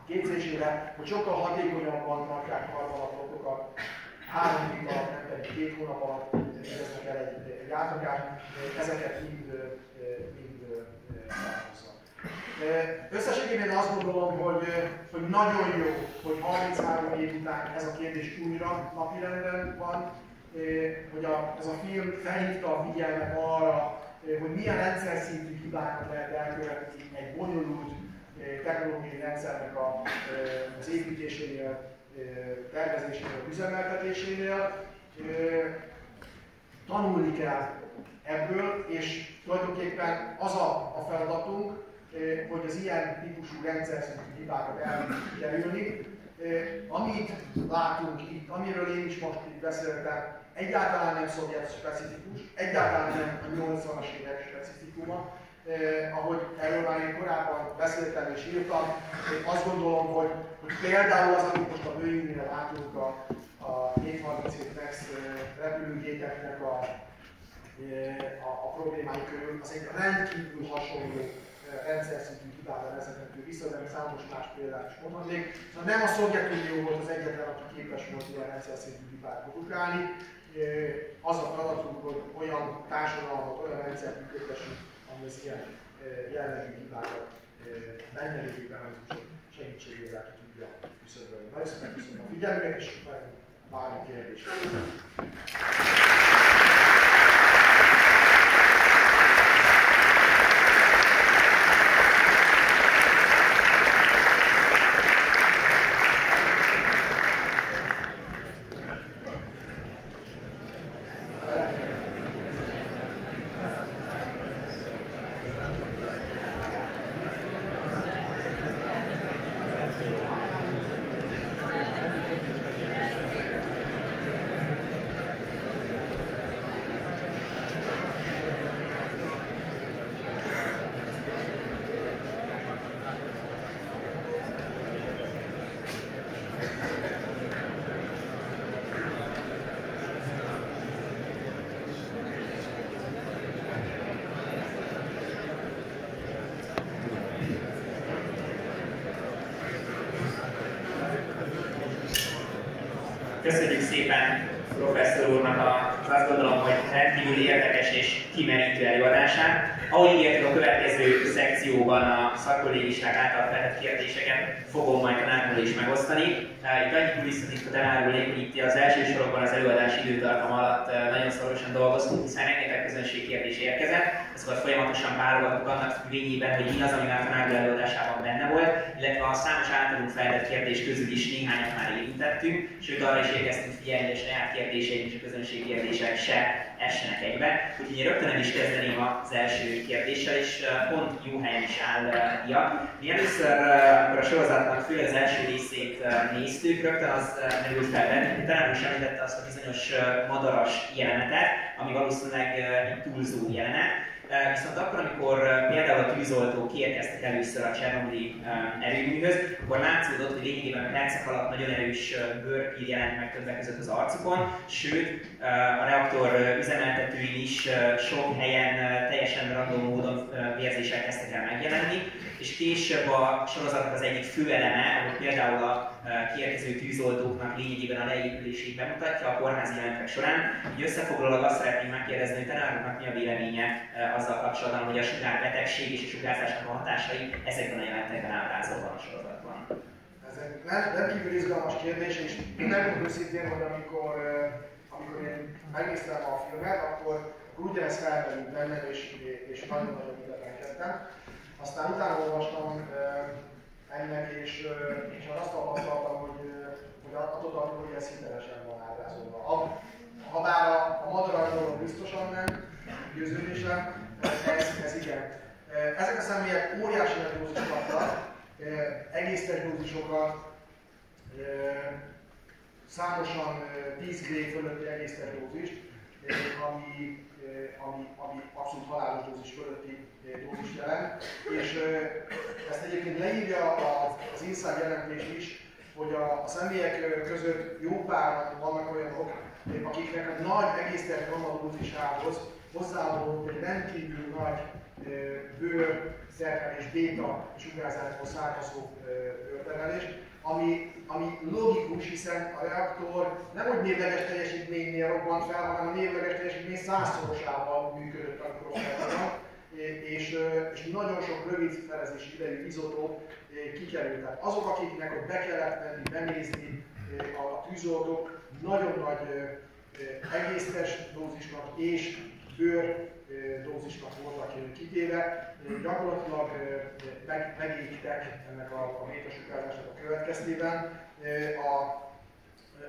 [SPEAKER 2] képzésére, hogy sokkal hatékonyabban tartják karban a blokokat, három hét alatt, nem pedig két hónap alatt végeznek el egy, egy ezeket mind, mind tartoznak. Összességében azt gondolom, hogy, hogy nagyon jó, hogy 33 év után ez a kérdés újra napirenden van, hogy a, ez a film felhívta a figyelmet arra, hogy milyen rendszer szintű hibákat lehet elkövetni egy bonyolult technológiai rendszernek a, az építésénél, tervezésénél, üzemeltetésénél. Tanulni kell ebből, és tulajdonképpen az a, a feladatunk, hogy az ilyen típusú rendszer szintű hibákat el kerülni. Amit látunk itt, amiről én is most itt beszéltem, egyáltalán nem szovjet specifikus, egyáltalán nem a 80-as évek specifikuma, eh, ahogy erről már én korábban beszéltem és írtam, én azt gondolom, hogy, hogy például az, amit most a Boeingnél látunk a, a 737 MAX eh, repülőgépeknek a, eh, a, a problémái körül, az egy rendkívül hasonló eh, rendszer szintű hibára vezethető vissza, de számos más példát is mondhatnék. Szóval nem a Szovjetunió volt az egyetlen, aki képes volt ilyen rendszer szintű hibát produkálni, az a feladatunk, hogy olyan társadalmat, olyan rendszert működtessünk, ami az ilyen jellegű hibákat benne lévő mechanizmusok segítségével ki tudja küszöbölni. Nagyon szépen köszönöm a figyelmüket, és várom kérdéseket.
[SPEAKER 1] Köszönjük szépen professzor úrnak az azt gondolom, hogy rendkívül érdekes és kimerítő előadását. Ahogy ígértük, a következő szekcióban a szakkollégisták által feltett kérdéseket fogom majd tanárul is megosztani. Itt annyi kulisszatitkot elárulnék, hogy itt az első sorokban az előadás időtartam alatt nagyon szorosan dolgoztunk, hiszen rengeteg közönség kérdés érkezett, azokat folyamatosan válogattuk annak függvényében, hogy mi az, ami már tanárul előadásában benne volt, illetve a számos általunk feltett kérdés közül is néhányat már érintettünk, sőt arra is érkeztünk figyelni, a saját kérdéseink és a közönség kérdések se essenek egybe. Úgyhogy én rögtön is kezdeném az első kérdéssel, és pont jó helyen is áll ja. Mi először, amikor a sorozatnak főleg az első részét néztük, rögtön az merült fel bennünk, talán is említette azt a bizonyos madaras jelenetet, ami valószínűleg egy túlzó jelenet, Viszont akkor, amikor például a tűzoltók kiérkeztek először a Csernobili erőműhöz, akkor látszódott, hogy lényegében a percek alatt nagyon erős bőrpír jelent meg többek között az arcukon, sőt a reaktor üzemeltetőin is sok helyen teljesen random módon vérzések kezdtek el megjelenni, és később a sorozatnak az egyik fő eleme, ahol például a kiérkező tűzoltóknak lényegében a leépülését bemutatja a kórházi jelentek során. Így összefoglalólag azt szeretném megkérdezni, hogy mi a véleménye azzal kapcsolatban, hogy a sugárbetegség és a sugárzásnak a hatásai ezekben a jelentekben ábrázolva a sorozatban.
[SPEAKER 2] Ez egy rendkívül izgalmas kérdés, és nem őszintén, hogy amikor, amikor én megnéztem a filmet, akkor, akkor ugyanezt felmerült bennem, és, és nagyon-nagyon meglepettem. Aztán utána olvastam ennek, és, és azt tapasztaltam, hogy, hogy attól tartom, hogy ez hitelesen van ábrázolva. Ha bár a, a madarakról biztosan nem, győződésem, ez, igen. Ezek a személyek óriási nagy dózist kaptak, egész dózisokat, számosan 10 g fölötti egész dózist, ami, ami, ami abszolút halálos dózis fölötti dózis jelent. És ezt egyébként leírja az Inside jelentés is, hogy a, személyek között jó pár vannak olyanok, akiknek a nagy egésztelen dózisához hozzáadott egy rendkívül nagy bőr, szerkelés, béta sugárzásból származó bőrtermelés, ami, ami logikus, hiszen a reaktor nem hogy névleges teljesítménynél robbant fel, hanem a névleges teljesítmény százszorosával működött, amikor felrobbant, és, és nagyon sok rövid felezési idejű izotóp kikerült. Tehát azok, akiknek ott be kellett menni, benézni a tűzoltók, nagyon nagy egésztes dózisnak és bőr dózisnak voltak kitéve, gyakorlatilag meg, megégtek ennek a, a métasugárzásnak a következtében. A,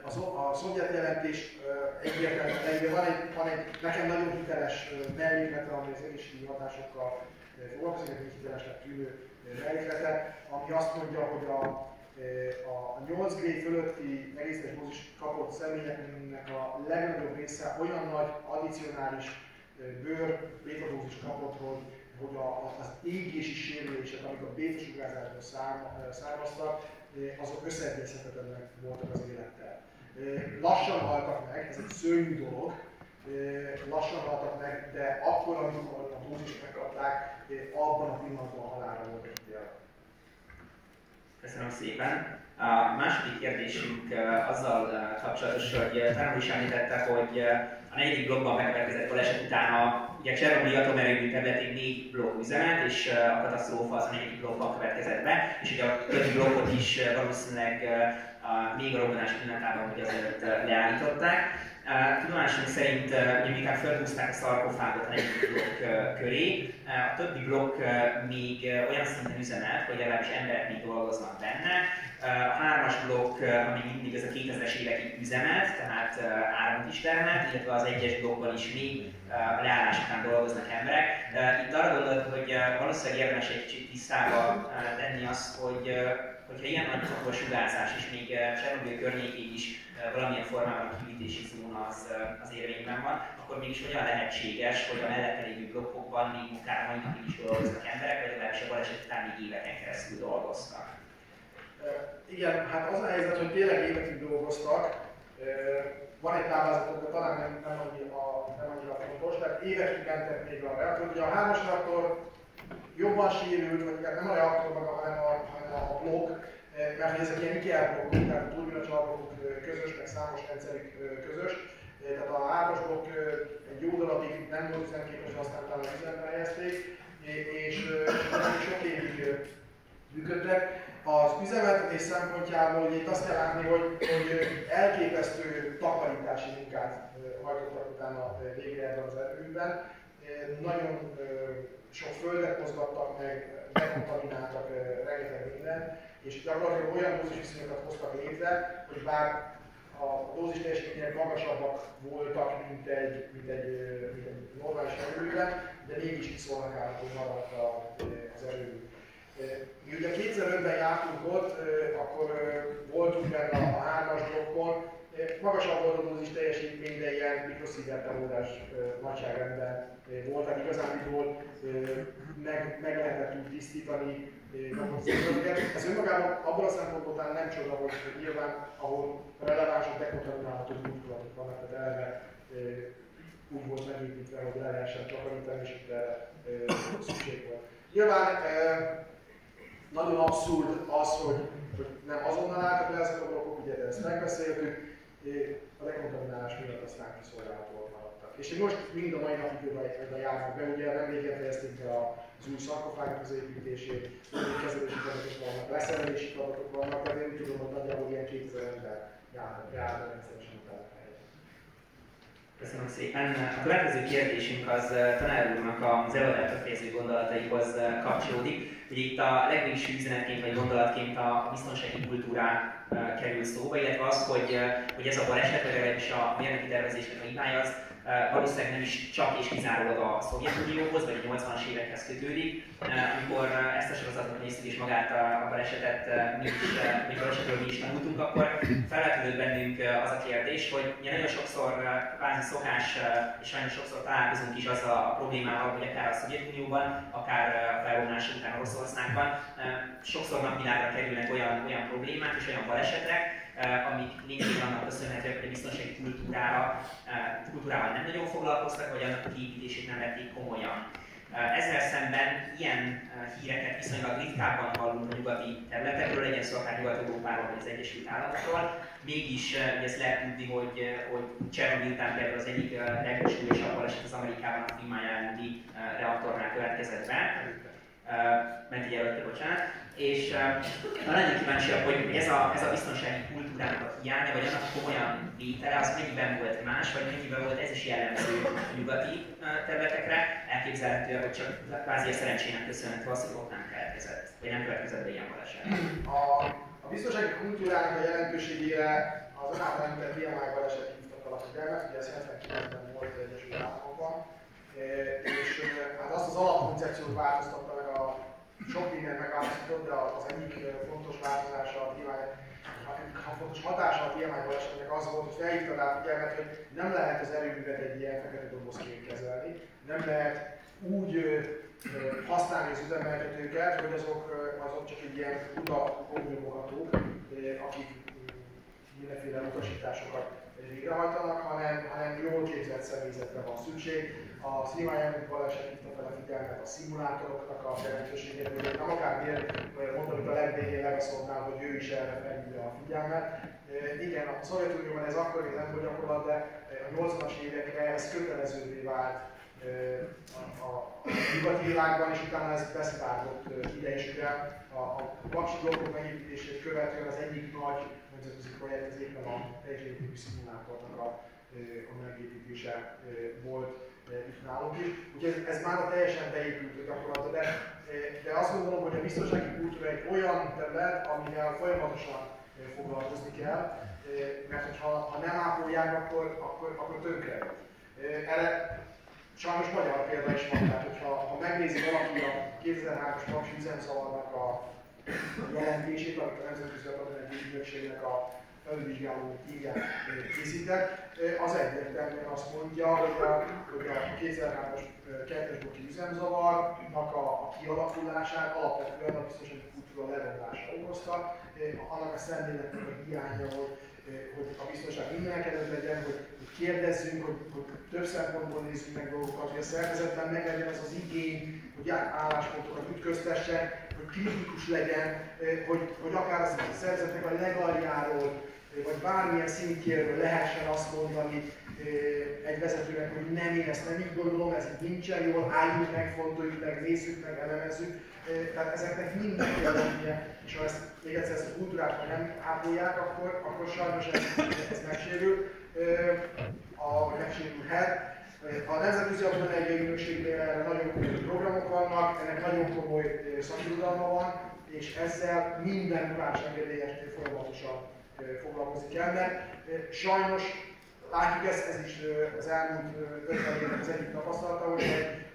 [SPEAKER 2] a, a szovjet jelentés egyértelműen leírja, van egy, van egy nekem nagyon hiteles melléklete, ami az egészségügyi hatásokkal foglalkozik, egy hitelesnek tűnő melléklete, ami azt mondja, hogy a, a 8 g fölötti egészes dózis kapott személyeknek a legnagyobb része olyan nagy addicionális bőr bétadózis kapott, hogy, hogy a, az égési sérülések, amik a bétasugárzásból származtak, azok összeegyezhetetlenek voltak az élettel. Lassan haltak meg, ez egy szörnyű dolog, lassan haltak meg, de akkor, amikor a dózist megkapták, abban a pillanatban halálra volt ítélve.
[SPEAKER 1] Köszönöm szépen. A második kérdésünk azzal kapcsolatos, hogy talán is említette, hogy a negyedik blokkban megkövetkezett baleset után a ugye Csernobili atomerőmű területén négy blokk üzemelt, és a katasztrófa az a negyedik blokkban következett be, és ugye a többi blokkot is valószínűleg a, még a robbanás pillanatában, hogy azért leállították. Tudomásom szerint ugye inkább felhúzták a szarkofágot a negyedik blokk köré, a többi blokk még olyan szinten üzemelt, hogy legalábbis emberek még dolgoznak benne. A hármas blokk, ami mindig ez a 2000-es évekig üzemelt, tehát áramot is termelt, illetve az egyes blokkban is még a leállás után dolgoznak emberek. Itt arra gondolok, hogy valószínűleg érdemes egy kicsit tisztába tenni azt, hogy hogyha ilyen nagy fokú a sugárzás, és még Csernobyl környékén is valamilyen formában a kivítési zóna az, az érvényben van, akkor mégis hogyan lehetséges, hogy a mellette lévő blokkokban még akár mai napig is dolgoznak emberek, vagy legalábbis a baleset után még éveken keresztül dolgoztak?
[SPEAKER 2] Igen, hát az a helyzet, hogy tényleg évekig dolgoztak. Van egy táblázat, de talán nem, nem, annyira, nem annyira fontos, tehát évekig mentek még a reaktor. Ugye a hármas reaktor jobban sérült, vagy nem a reaktor maga, hanem a, hanem a blokk, mert ezek ilyen IKEA blokkok, tehát a turbinacsarnokok közös, meg számos rendszerük közös. Tehát a hármas blokk egy jó darabig nem volt üzemképes, aztán utána üzembe helyezték, és sok évig működtek. Az üzemeltetés szempontjából itt azt kell látni, hogy, hogy elképesztő takarítási munkát hajtottak utána végre ebben az erőműben. Nagyon sok földet mozgattak meg, dekontamináltak rengeteg mindent, és gyakorlatilag olyan dózis viszonyokat hoztak létre, hogy bár a dózis teljesítmények magasabbak voltak, mint egy, mint egy, mint egy normális erőműben, de mégis kiszolgálható maradt az erőmű. Mi ugye 2005-ben jártunk ott, akkor voltunk benne a hármas blokkon, magasabb volt a dózis teljesítmény, de ilyen mikroszívertelódás nagyságrendben voltak igazából meg, meg lehetett úgy tisztítani Ez önmagában abban a szempontból talán nem csoda, hogy nyilván, ahol releváns, dekontaminálható útkulatok vannak, tehát eleve úgy volt megépítve, hogy le lehessen takarítani, és itt szükség volt. Nyilván nagyon abszurd az, hogy, hogy nem azonnal álltak le ezek a blokkok, ugye ezt megbeszéltük, a dekontaminálás miatt aztán kiszolgálhatóak maradtak. És most mind a mai napig oda járnak be, ugye nem fejezték be az új szarkofágok az építését, kezelési feladatok vannak, leszerelési feladatok vannak, de én tudom, hogy nagyjából ilyen 2000 ember járnak, rendszeresen
[SPEAKER 1] Köszönöm szépen. A következő kérdésünk az eh, tanár úrnak az előadásra fejező gondolataihoz eh, kapcsolódik. Ugye itt a legvégső üzenetként vagy gondolatként a biztonsági kultúrá eh, kerül szóba, illetve az, hogy, hogy ez a baleset, legalábbis a mérnöki tervezésnek a hibája az valószínűleg nem is csak és kizárólag a Szovjetunióhoz, vagy a 80-as évekhez kötődik. Amikor ezt a sorozatot néztük és magát a balesetet mi is, mi balesetről mi is tanultunk, akkor felvetődött bennünk az a kérdés, hogy ugye nagyon sokszor kvázi szokás, és nagyon sokszor találkozunk is azzal a problémával, hogy akár a Szovjetunióban, akár a felvonás után Oroszországban sokszor napvilágra kerülnek olyan, olyan problémák és olyan balesetek, amik lényegében annak köszönhetőek, hogy a biztonsági kultúrára, eh, kultúrával nem nagyon foglalkoztak, vagy annak a kiépítését nem vették komolyan. Eh, ezzel szemben ilyen híreket viszonylag ritkábban hallunk a nyugati területekről, legyen szó akár Nyugat-Európáról vagy az Egyesült Államokról. Mégis ezt lehet tudni, hogy, hogy Csernobyl után például az egyik legsúlyosabb baleset az Amerikában a Freeman jelenti reaktornál következett be. Ment így előtte, bocsánat. És uh, lenne kíváncsiak, hogy ez a, ez a biztonsági kultúrának a hiánya, vagy annak komolyan vétele, az mennyiben volt más, vagy mennyiben volt ez is jellemző nyugati területekre. Elképzelhető, hogy csak kvázi a szerencsének köszönhető az, hogy ott nem keletkezett, vagy nem következett be ilyen baleset.
[SPEAKER 2] A, a biztonsági kultúrának a jelentőségére az által említett PMI baleset hívtak a figyelmet, ugye ez 79-ben volt az Egyesült Államokban, és hát azt az alapkoncepciót változtatta meg a sok minden megváltoztatott, de az egyik fontos változása a divány, a fontos hatása a diámány balesetnek az volt, hogy felhívta rá figyelmet, hogy nem lehet az erőművet egy ilyen fekete dobozként kezelni, nem lehet úgy használni az üzemeltetőket, hogy azok, azok csak egy ilyen uta akik mindenféle utasításokat végrehajtanak, hanem, hanem jól képzett személyzetre van szükség. A Szimájának baleset hívta fel a figyelmet a szimulátoroknak a jelentőségét, hogy nem akár mondtam itt a legvégén Legaszonnál, hogy ő is erre felhívja a figyelmet. Igen, a Szovjetunióban ez akkor még nem volt gyakorlat, de a 80-as évekre ez kötelezővé vált a, a nyugati világban, és utána ez beszivárgott ide is ugye a, a blokkok megépítését követően az egyik nagy nemzetközi projekt, ez éppen a teljesítményű szimulátornak a, a megépítése volt itt nálunk is. Úgyhogy ez, ez már a teljesen beépült gyakorlata, de, de azt gondolom, hogy a biztonsági kultúra egy olyan terület, amivel folyamatosan foglalkozni kell, mert hogyha ha nem ápolják, akkor, akkor, akkor tönkre. Erre sajnos magyar példa is van, tehát hogyha ha megnézi valaki a 2003-as Paksi üzemzavarnak a jelentését, amit a Nemzetközi Atomenergia Ügynökségnek a felvizsgáló tímje készített, az egyértelműen azt mondja, hogy a, hogy a 2003-as kettes bloki üzemzavarnak a, a kialakulását alapvetően a biztonsági kultúra lerondása okozta, annak a szemléletnek a hiánya, hogy, hogy a biztonság mindenkelőtt legyen, hogy, hogy kérdezzünk, hogy, hogy több szempontból nézzük meg dolgokat, hogy a szervezetben meglegyen ez az igény, hogy álláspontokat ütköztessen, hogy kritikus legyen, hogy, hogy akár a szervezetnek a legaljáról vagy bármilyen szintjéről lehessen azt mondani egy vezetőnek, hogy nem, én ezt nem így gondolom, ez így nincsen jól, álljunk meg, fontoljuk meg, nézzük meg, elemezzük. Tehát ezeknek mindenki és ha ezt, még egyszer ezt a kultúrát nem ápolják, akkor, akkor sajnos ez, ez megsérül, a, megsérülhet. A Nemzetközi Atomenergiai Ügynökségnél erre nagyon komoly programok vannak, ennek nagyon komoly szakirodalma van, és ezzel minden engedélyestől folyamatosan foglalkozik ennek. Sajnos látjuk ezt, ez is az elmúlt 50 évek az egyik tapasztalata, hogy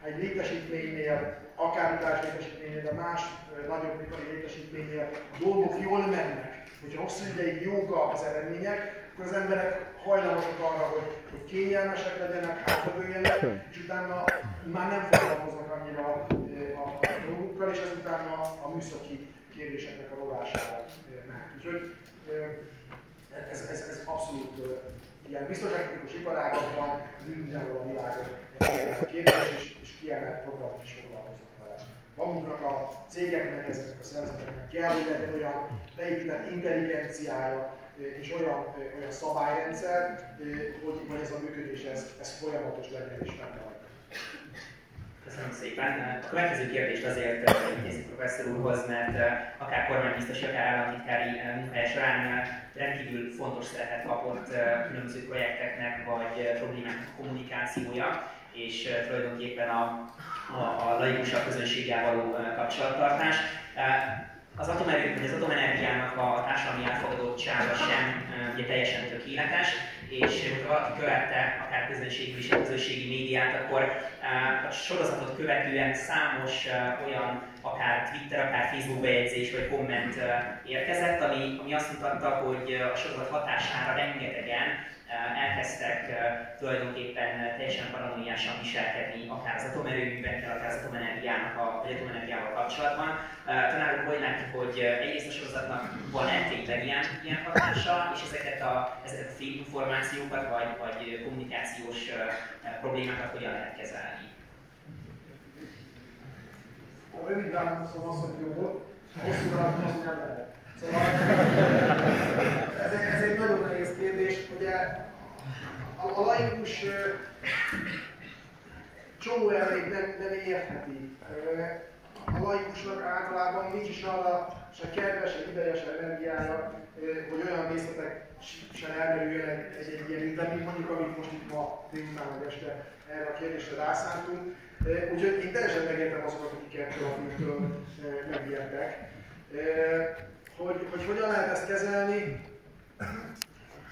[SPEAKER 2] egy, létesítménynél, akár utás létesítménynél, de más nagyobb ipari létesítménynél dolgok jól mennek, hogyha hosszú ideig jók az eredmények, akkor az emberek hajlamosak arra, hogy, hogy kényelmesek legyenek, hátradőljenek, és utána már nem foglalkoznak annyira a, a, a dolgokkal, és ezután a, a műszaki kérdéseknek a rovására mehet. Úgyhogy ez, ez, ez abszolút ilyen biztonságkritikus iparágokban mindenhol a világon kérdés, és, és kiemelt programok is foglalkoznak vele. Magunknak a cégeknek, ezeknek a szervezeteknek kell, hogy legyen olyan beépített intelligenciája, és olyan, olyan szabályrendszer, hogy, hogy ez a működés ez, ez folyamatos legyen és fennálljon.
[SPEAKER 1] Köszönöm szépen. A következő kérdést azért intézik professzor úrhoz, mert akár kormánybiztosi, akár államtitkári munkája során rendkívül fontos szerepet kapott különböző projekteknek vagy problémáknak a kommunikációja, és tulajdonképpen a, a, a laikusabb közönséggel való kapcsolattartás. Az atomerő, az atomenergiának a társadalmi elfogadottsága sem ugye teljesen tökéletes, és hogyha valaki követte akár közönségi is a közösségi médiát, akkor a sorozatot követően számos olyan akár Twitter, akár Facebook bejegyzés vagy komment érkezett, ami, ami azt mutatta, hogy a sorozat hatására rengetegen elkezdtek tulajdonképpen teljesen paranoiásan viselkedni, akár az atomerőművekkel, akár az atomenergiának a, vagy atomenergiával kapcsolatban. Talán hogy látjuk, hogy egyrészt a sorozatnak van-e tényleg ilyen, ilyen hatása, és ezeket a, ezeket a fake információkat, vagy, vagy kommunikációs problémákat hogyan lehet kezelni.
[SPEAKER 2] A rövid válaszom az, hogy jó, hosszú válaszom az, hogy nem lehet. Szóval ez, ez egy nagyon nehéz kérdés. Ugye a, a laikus csomó elég nem, nem értheti. A laikusnak általában nincs is arra se kedves, se ideje, se energiája, hogy olyan részletek sem elmerüljön egy, egy, egy ilyen ügyben, mint mondjuk, amit most itt ma délután vagy este erre a kérdésre rászántunk. Úgyhogy én teljesen megértem azokat, akik ettől a filmtől megijedtek hogy, hogy hogyan lehet ezt kezelni,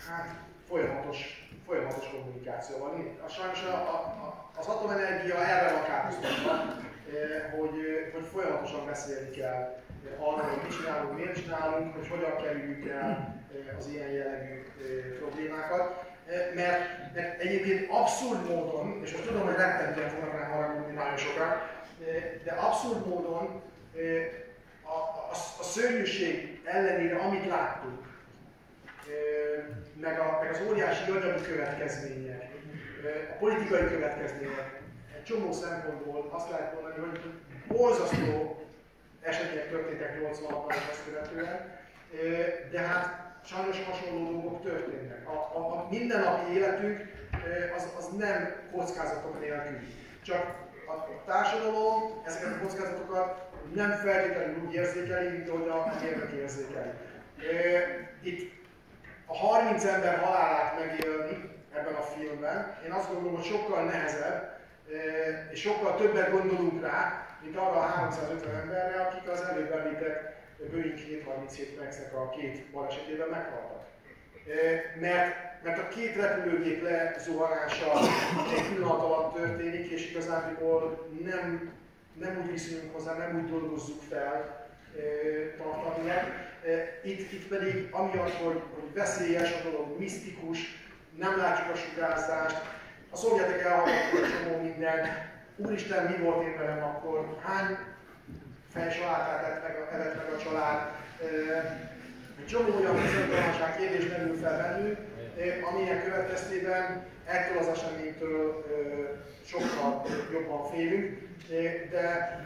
[SPEAKER 2] hát folyamatos, folyamatos kommunikáció van. A, sajnos a, a, az atomenergia erre van káposztatva, eh, hogy, hogy folyamatosan beszélni kell arról, hogy mit csinálunk, miért csinálunk, hogy hogyan kerüljük el eh, az ilyen jellegű eh, problémákat. Mert, mert egyébként abszurd módon, és most tudom, hogy rettentően fognak rá haragudni nagyon sokan, de abszurd módon a, a, a szörnyűség ellenére, amit láttuk, meg, a, meg az óriási anyagi következmények, a politikai következmények, egy csomó szempontból azt lehet mondani, hogy borzasztó esetek történtek 86-ban és ezt követően, de hát sajnos hasonló dolgok történnek. A, a, a mindennapi életünk az, az nem kockázatok nélkül. Csak a társadalom ezeket a kockázatokat nem feltétlenül úgy érzékeli, mint ahogy a gyermek érzékeli. Itt a 30 ember halálát megélni ebben a filmben, én azt gondolom, hogy sokkal nehezebb, és sokkal többet gondolunk rá, mint arra a 350 emberre, akik az előbb említett Boeing 737 max a két balesetében meghaltak. Mert, mert a két repülőgép lezuhanása egy pillanat alatt történik, és igazából nem nem úgy viszonyulunk hozzá, nem úgy dolgozzuk fel tartalmilag. Itt, itt pedig amiatt, hogy, hogy veszélyes a dolog, misztikus, nem látjuk a sugárzást, a szovjetek elhallgattak egy csomó mindent, úristen, mi volt én velem akkor, hány fej salátát tett meg, a, meg a család, egy csomó olyan bizonytalanság kérdés merül fel bennünk, amilyen következtében ettől az eseménytől sokkal jobban félünk, de,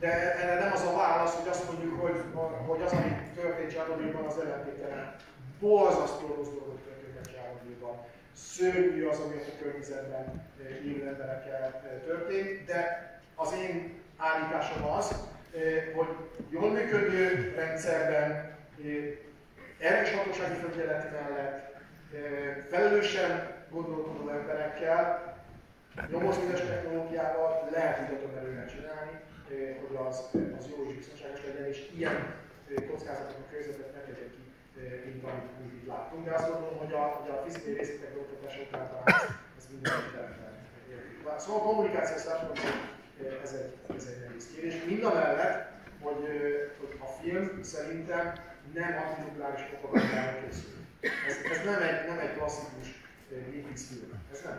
[SPEAKER 2] de erre nem az a válasz, hogy azt mondjuk, hogy, hogy az, ami történt Csárdonyban, az ellentételen. Borzasztó rossz dolgok történtek Csárdonyban. Szörnyű az, ami a környezetben élő emberekkel történt, de az én állításom az, hogy jól működő rendszerben, erős hatósági felügyelet mellett, felelősen gondolkodó emberekkel, nyomozódás technológiával lehet adatot előre csinálni, hogy az, az jó és biztonságos legyen, és ilyen kockázatoknak környezetet ne tegyen ki, mint amit, amit itt láttunk. De azt gondolom, hogy a, hogy a fizikai részletek oktatás után talán ez mindenki Szóval a kommunikációs társadalom ez egy, ez egy nehéz kérdés. Mind a mellett, hogy, hogy a film szerintem nem antinukleáris propagandára készül. Ez, ez nem, egy, nem egy klasszikus. Ez nem,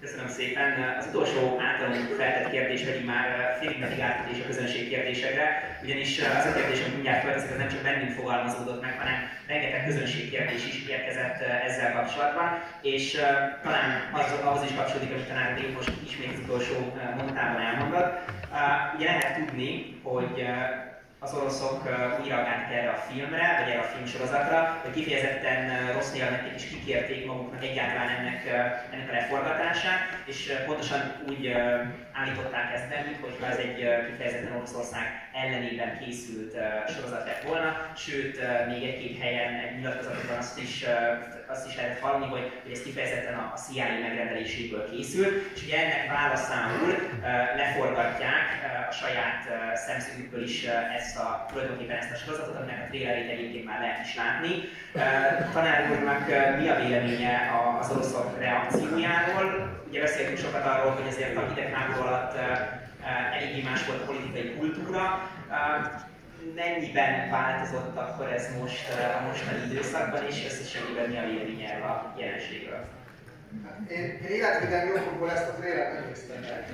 [SPEAKER 1] Köszönöm szépen. Az utolsó általunk feltett kérdés pedig már félig meddig átadés a közönség kérdésekre, ugyanis az a kérdés, amit mindjárt következik, az nem csak bennünk fogalmazódott meg, hanem rengeteg közönség kérdés is érkezett ezzel kapcsolatban, és talán az, ahhoz is kapcsolódik, amit talán Dave most ismét az utolsó montában elmondott. Ugye lehet tudni, hogy az oroszok reagáltak erre a filmre, vagy erre a filmsorozatra, hogy kifejezetten rossz nyelvnek is kikérték maguknak egyáltalán ennek, ennek a leforgatását, és pontosan úgy állították ezt bennük, hogy ez egy kifejezetten Oroszország ellenében készült sorozat lett volna, sőt, még egy-két helyen egy nyilatkozatban azt is, azt is lehet hallani, hogy, hogy ez kifejezetten a CIA megrendeléséből készült, és ugye ennek válaszául leforgatják a saját szemszögükből is ezt a, tulajdonképpen ezt a sorozatot, aminek a trailerét egyébként már lehet is látni. Tanár úrnak mi a véleménye az oroszok reakciójáról? Ugye beszéltünk sokat arról, hogy ezért a hidegháború alatt eléggé más volt a politikai kultúra. Mennyiben változott akkor ez most a mostani időszakban, és összességében mi a véleménye a jelenségről?
[SPEAKER 2] Én, én életvédelmi okokból ezt a trélet nem néztem meg.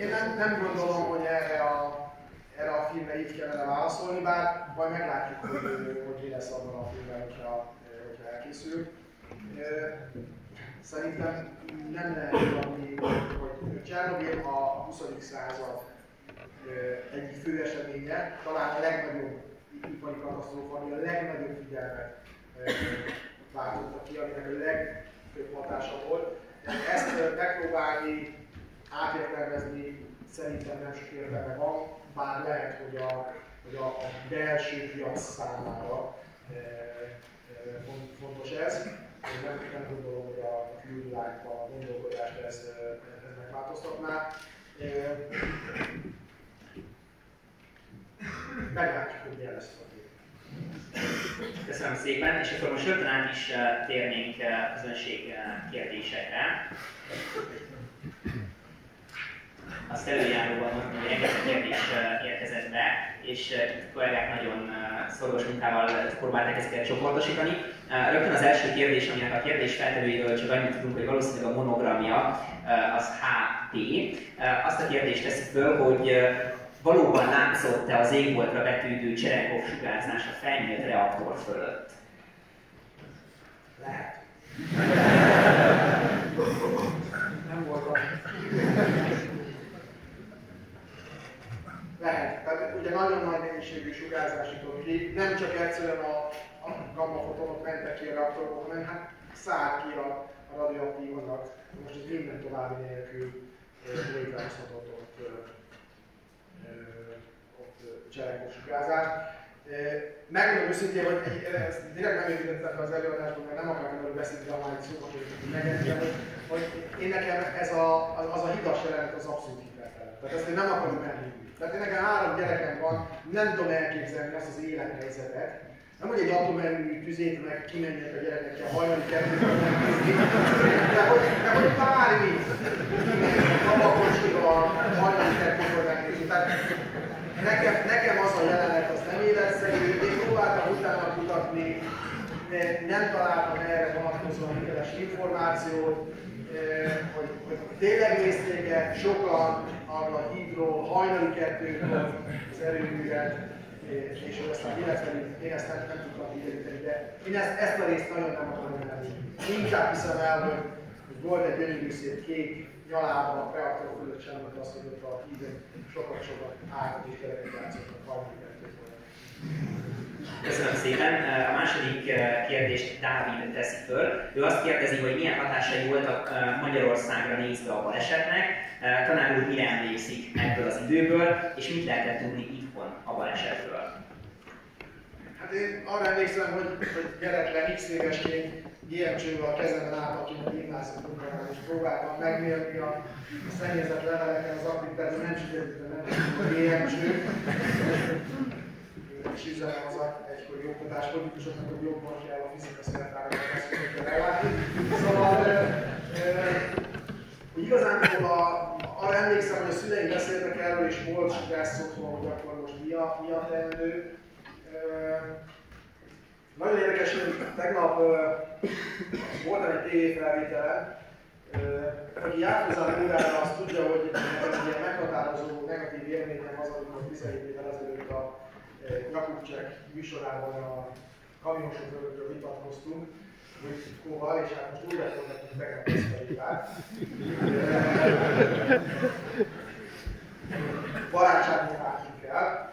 [SPEAKER 2] Én nem, nem gondolom, hogy erre a, erre a filmre így kellene válaszolni, bár majd meglátjuk, hogy, hogy mi lesz abban a filmben, hogyha, hogyha elkészül. Szerintem nem lehet valami, hogy Csernobyl a 20. század egyik fő eseménye, talán a legnagyobb ipari katasztrófa, ami a legnagyobb figyelmet váltotta ki, aminek a legfőbb hatása volt. Ezt megpróbálni átértelmezni szerintem nem sok értelme van, bár lehet, hogy a, hogy a, a belső piac számára e, e, fontos ez. Én nem, nem gondolom, hogy a, külvilágban a gondolkodást ez, ez megváltoztatná. E, meglátjuk, hogy milyen lesz a
[SPEAKER 1] Köszönöm szépen, és akkor most rögtön át is térnénk közönség kérdésekre azt előjáróban mondtam, hogy rengeteg kérdés érkezett be, és itt a kollégák nagyon szoros munkával próbálták ezeket csoportosítani. Rögtön az első kérdés, aminek a kérdés feltevőjéről csak annyit tudunk, hogy valószínűleg a monogramja az HT. Azt a kérdést teszi föl, hogy valóban látszott-e az égboltra betűdő Cserenkov sugárzás a felnyílt reaktor fölött?
[SPEAKER 2] Lehet. Nem volt lehet. Tehát ugye nagyon nagy mennyiségű sugárzás jutott ki, nem csak egyszerűen a, a gammafotonok mentek ki a reaktorokból, hanem hát szállt ki a, a radioaktív anyag. Most ez minden további nélkül létrehozhatott ott, ott cselekvő sugárzás. Megmondom őszintén, hogy ezt direkt nem építettem az előadásban, mert nem akartam hogy beszélni a már szóba, hogy megengedjem, hogy, én nekem ez a, az, az a hidas jelenet az abszolút hitetlen. Tehát ezt én nem akarom elhinni. Tehát én nekem három gyerekem van, nem tudom elképzelni azt az élethelyzetet, nem, hogy egy atomerőmű tüzét meg kimenjek a gyerekekkel kettőt megnézni, de hogy, de hogy bármi, babakocsival, hajnali kettőt megnézni. Tehát nekem, nekem az a jelenet, az nem életszerű, én próbáltam utána kutatni, nem találtam erre vonatkozóan hiteles információt, hogy, hogy tényleg nézték-e sokan arra a hídról, hajnali kettőtől az erőművet, és hogy aztán életlenül, én ezt nem, nem tudtam kideríteni, de én ezt, ezt a részt nagyon nem akarom menni. Inkább hiszem el, hogy, hogy volt egy gyönyörű szép kék nyalában a reaktor fölött sem, mert azt, hogy ott a hídon sokat-sokat állt és játszottak hajnali kettőtől.
[SPEAKER 1] Köszönöm szépen. A második kérdést Dávid teszi föl. Ő azt kérdezi, hogy milyen hatásai voltak Magyarországra nézve a balesetnek. Tanár úr mire emlékszik ebből az időből, és mit lehetett tudni itthon a balesetről?
[SPEAKER 2] Hát én arra emlékszem, hogy, hogy gyereklen x évesként GM-csővel a kezemben álltam a gimnázium programon, és próbáltam megmérni a szennyezett leveleken az akrit, nem sikerült, nem a GM-cső. És üzenem az egykori oktatás politikusoknak, hogy jobban kell a fizika kell ellátni. Szóval, e, igazán a, arra emlékszem, hogy a szüleim beszéltek erről, és volt stressz otthon, hogy akkor most mi a, mi a teendő. Nagyon érdekes, hogy tegnap volt egy tévéfelvételen, aki járt hozzá a órára, azt tudja, hogy egy ilyen meghatározó negatív élményem az, amikor 17 évvel ezelőtt a Jakubcsek műsorában a kamionsofőrökről vitatkoztunk, Kóval, és hát most újra tegnap ezt a vitát. Barátságunk látjuk el.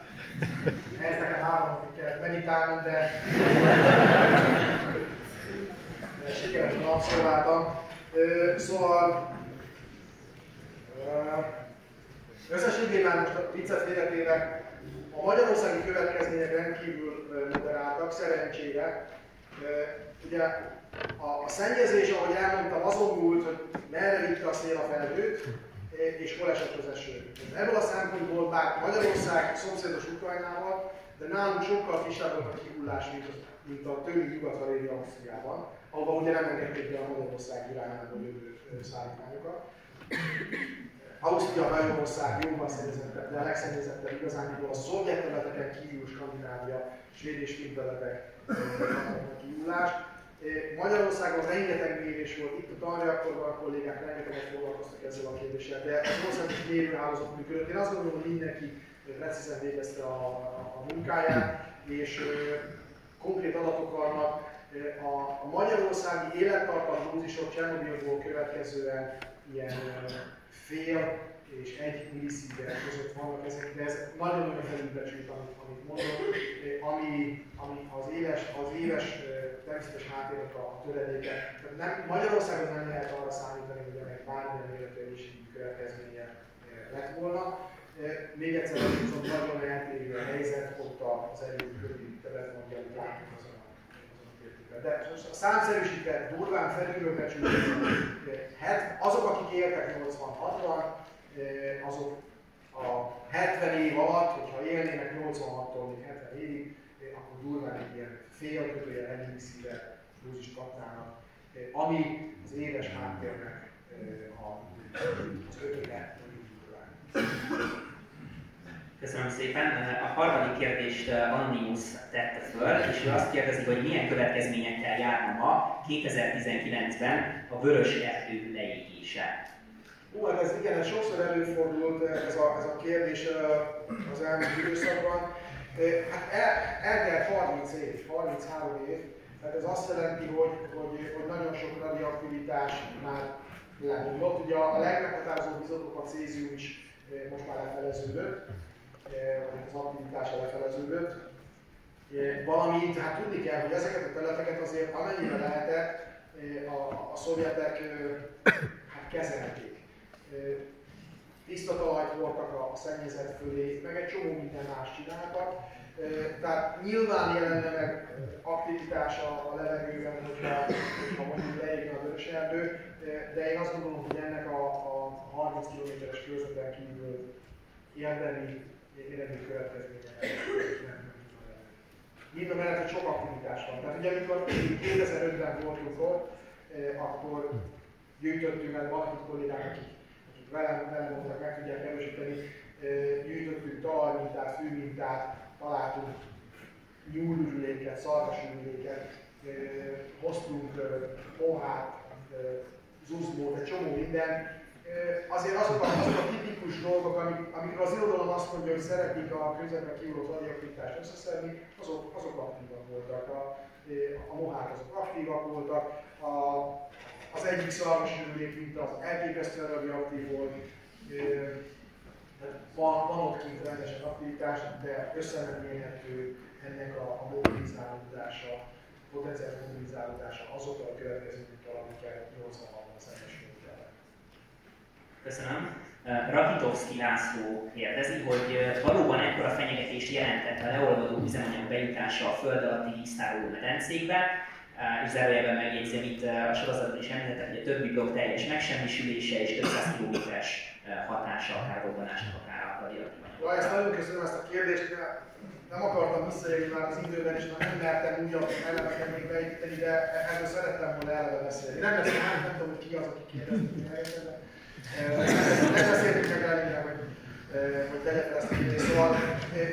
[SPEAKER 2] Ez nekem három napig kell meditálnom, de, de sikeresen abszolváltam. Szóval összességében most a viccet félretéve a magyarországi következmények rendkívül moderáltak, szerencsére. Ugye a, szennyezés, ahogy elmondtam, azon múlt, hogy merre vitte a szél a felhőt, és hol esett az eső. Ebből a szempontból bár Magyarország szomszédos Ukrajnával, de nálunk sokkal kisebb a kihullás, mint, a tőlünk nyugatra lévő Ausztriában, ahol ugye nem engedték be a Magyarország irányából jövő szállítmányokat. Ausztria, Magyarország jobban szennyezettebb, de a legszennyezettebb igazán a szovjet területeken kívül Skandinávia, svéd és finn területek a kihullás. Magyarországon rengeteg mérés volt, itt a tanreaktorban a kollégák rengeteget foglalkoztak ezzel a kérdéssel, de az országos mérőhálózat működött. Én azt gondolom, hogy mindenki precízen végezte a, a, munkáját, és konkrét adatok vannak. A, a magyarországi élettartam dózisok Csernobilból következően ilyen fél és egy milliszívvel között vannak ezek, de ez nagyon-nagyon felülbecsült, amit, amit mondok, ami, ami az éves, az éves természetes háttérnek a, töredéke. Tehát nem, Magyarországon nem lehet arra számítani, hogy ennek bármilyen méretű egészségügyi következménye lett volna. Még egyszer, viszont nagyon eltérő a helyzet, ott az előbb körüli terület, amit látunk azon a de a számszerűsített, durván felülről becsült, azok, akik éltek 86-ban, azok a 70 év alatt, hogyha élnének 86-tól még 70 évig, akkor durván egy ilyen fél kötője ennyi szíve dózis kapnának, ami az éves háttérnek az kötője.
[SPEAKER 1] Köszönöm szépen. A harmadik kérdést Anonymous tette föl, és ő azt kérdezi, hogy milyen következményekkel járna ma 2019-ben a vörös erdő leégése.
[SPEAKER 2] Hú, hát ez igen, ez sokszor előfordult ez a, ez a kérdés az elmúlt időszakban. Hát el, eltelt 30 év, 33 év, tehát ez azt jelenti, hogy, hogy, hogy nagyon sok radioaktivitás már lemondott. Ugye a legmeghatározóbb izotok a cézium is most már lefeleződött, az aktivitása lefeleződött. Valamint, hát tudni kell, hogy ezeket a területeket azért amennyire lehetett, a, a szovjetek hát kezelték tiszta talajt voltak a szennyezet fölé, meg egy csomó minden más csináltak. Tehát nyilván jelenne meg aktivitása a levegőben, hogyha, hogyha mondjuk leégne a vörös erdő, de én azt gondolom, hogy ennek a, a 30 km-es körzeten kívül érdemi, érdemi következménye nem a mellett, hogy sok aktivitás van. Tehát ugye amikor 2005-ben voltunk ott, akkor gyűjtöttünk el valakit kollégák, akik velem, velem voltak, meg tudják erősíteni, gyűjtöttünk talajmintát, fűmintát, találtunk nyúlürüléket, szarvasürüléket, hoztunk pohát, zuzmót, egy csomó minden. Azért azok a, azok a tipikus dolgok, amik, amikor az irodalom azt mondja, hogy szeretik a közvetlen kiúró radioaktivitást összeszedni, azok, azok aktívak voltak. A, a mohák azok aktívak voltak, a, az egyik szalmas mint az elképesztően radioaktív volt, van, van ott kint rendesen aktivitás, de összenemérhető ennek a, a mobilizálódása, potenciális mobilizálódása azok a következőkkel, amiket 86-ban szembesülünk.
[SPEAKER 1] Köszönöm. Rakitovszki László kérdezi, hogy valóban ekkora fenyegetést jelentett a leolvadó üzemanyag bejutása a föld alatti víztároló medencékbe, és zárójelben megjegyzem itt a sorozatban is említett, hogy a többi blokk teljes megsemmisülése és 500 km-es hatása akár robbanásnak, akár a
[SPEAKER 2] Ja, ezt nagyon köszönöm ezt a kérdést, de nem akartam visszaélni már az időben, és már nem mertem újabb elemeket még beépíteni, de erről szerettem volna eleve beszélni. Nem lesz, nem, nem tudom, hogy ki az, aki kérdezi, de nem beszéltünk meg előre, hogy, hogy ezt a kérdést. Szóval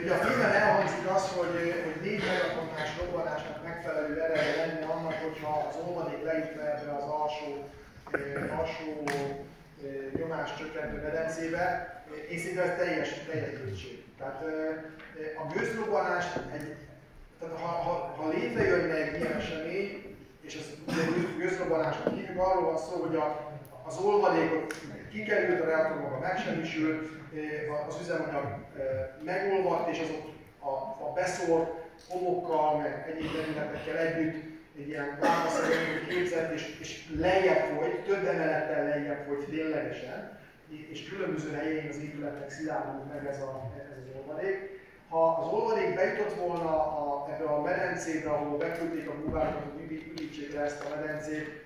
[SPEAKER 2] ugye a filmben elhangzik az, hogy, hogy négy megafontás robbanásnak megfelelő ereje lenne annak, hogyha az olvadék lejutna ebbe az alsó, alsó nyomás csökkentő medencébe, én szerintem ez teljes, teljes. Tehát a gőzrobbanás, egy, tehát ha, ha, ha létrejönne egy ilyen esemény, és ez ugye gőzrobbanásnak hívjuk, arról van szó, hogy a, az olvadékot kikerült a reaktor maga, megsemmisült, az üzemanyag megolvadt, és azok a, a beszórt homokkal, meg egyéb területekkel együtt egy ilyen pálmaszerűen képzett, és, és lejjebb folyt, több emelettel lejjebb folyt ténylegesen, és különböző helyén az épületnek szilárdult meg ez, a, ez az olvadék. Ha az olvadék bejutott volna a, ebbe a medencébe, ahol beküldték a búvárokat, hogy üdítsék le ezt a medencét,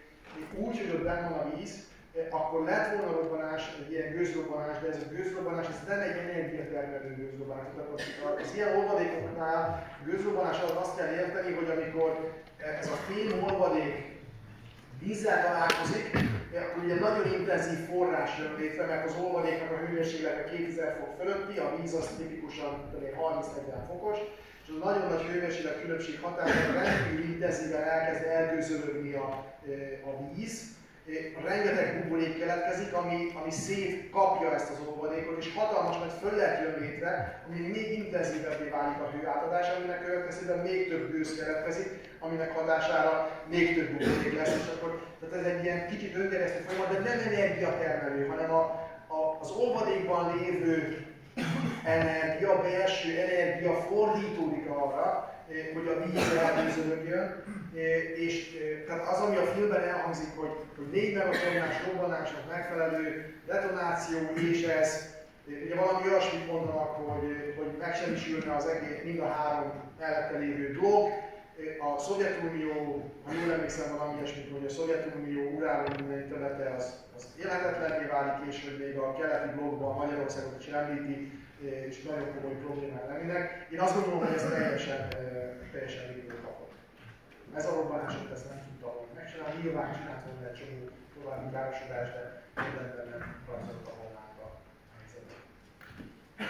[SPEAKER 2] úgy, hogy ott benne van a víz, akkor lett volna robbanás, egy ilyen gőzrobbanás, de ez a gőzrobbanás, ez nem egy energiatermelő gőzrobbanás. Tehát az ilyen olvadékoknál gőzrobbanás alatt azt kell érteni, hogy amikor ez a fém olvadék vízzel találkozik, akkor ugye nagyon intenzív forrás jön létre, mert az olvadéknak a hőmérséklete 2000 fok fölötti, a víz az tipikusan 30-40 fokos, és az nagyon nagy hőmérséklet különbség hatására rendkívül intenzíven elkezd elgőzölödni a, a víz, rengeteg buborék keletkezik, ami, ami szét kapja ezt az olvadékot, és hatalmas nagy föllet jön létre, ami még intenzívebbé válik a hőátadás, aminek következtében még több gőz keletkezik, aminek hatására még több buborék lesz, és akkor tehát ez egy ilyen kicsit öngeresztő folyamat, de nem energiatermelő, hanem a, a, az olvadékban lévő energia, belső energia fordítódik arra, hogy a víz elvízölögjön, és tehát az, ami a filmben elhangzik, hogy, hogy négy megatonnás robbanásnak megfelelő detonáció, és ez, ugye valami olyasmit mondanak, hogy, hogy megsemmisülne az egész, mind a három mellette lévő blokk, a Szovjetunió, ha jól emlékszem valami ilyesmit, hogy a Szovjetunió uránum területe az, az életetlenné válik, és hogy még a keleti blokkban Magyarországot is említi, és nagyon komoly problémák lennének. Én azt gondolom, hogy ez teljesen, teljesen végül kapott. Ez a robbanásot ezt nem tudta volna megcsinálni. Nyilván csinált volna egy csomó további károsodást, de mindenben nem rajzolta volna a helyzetet.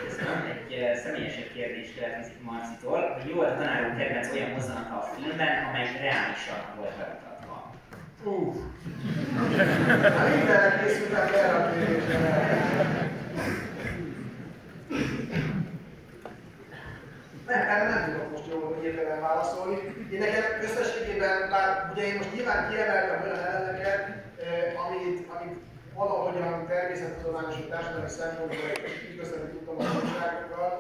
[SPEAKER 1] Köszönöm. Egy személyesebb kérdést kérdezik Marcitól, hogy volt a tanárunk kedvenc olyan mozzanata a filmben, amely reálisan volt bemutatva?
[SPEAKER 2] Uff! Hát mindenre készültem erre a kérdésre. Nem, erre nem tudok most jól hirtelen válaszolni. Én nekem összességében, bár ugye én most nyilván kiemeltem olyan elemeket, eh, amit, amit valahogyan természettudományos vagy társadalmi szempontból ütköztetni tudtam a valóságokkal.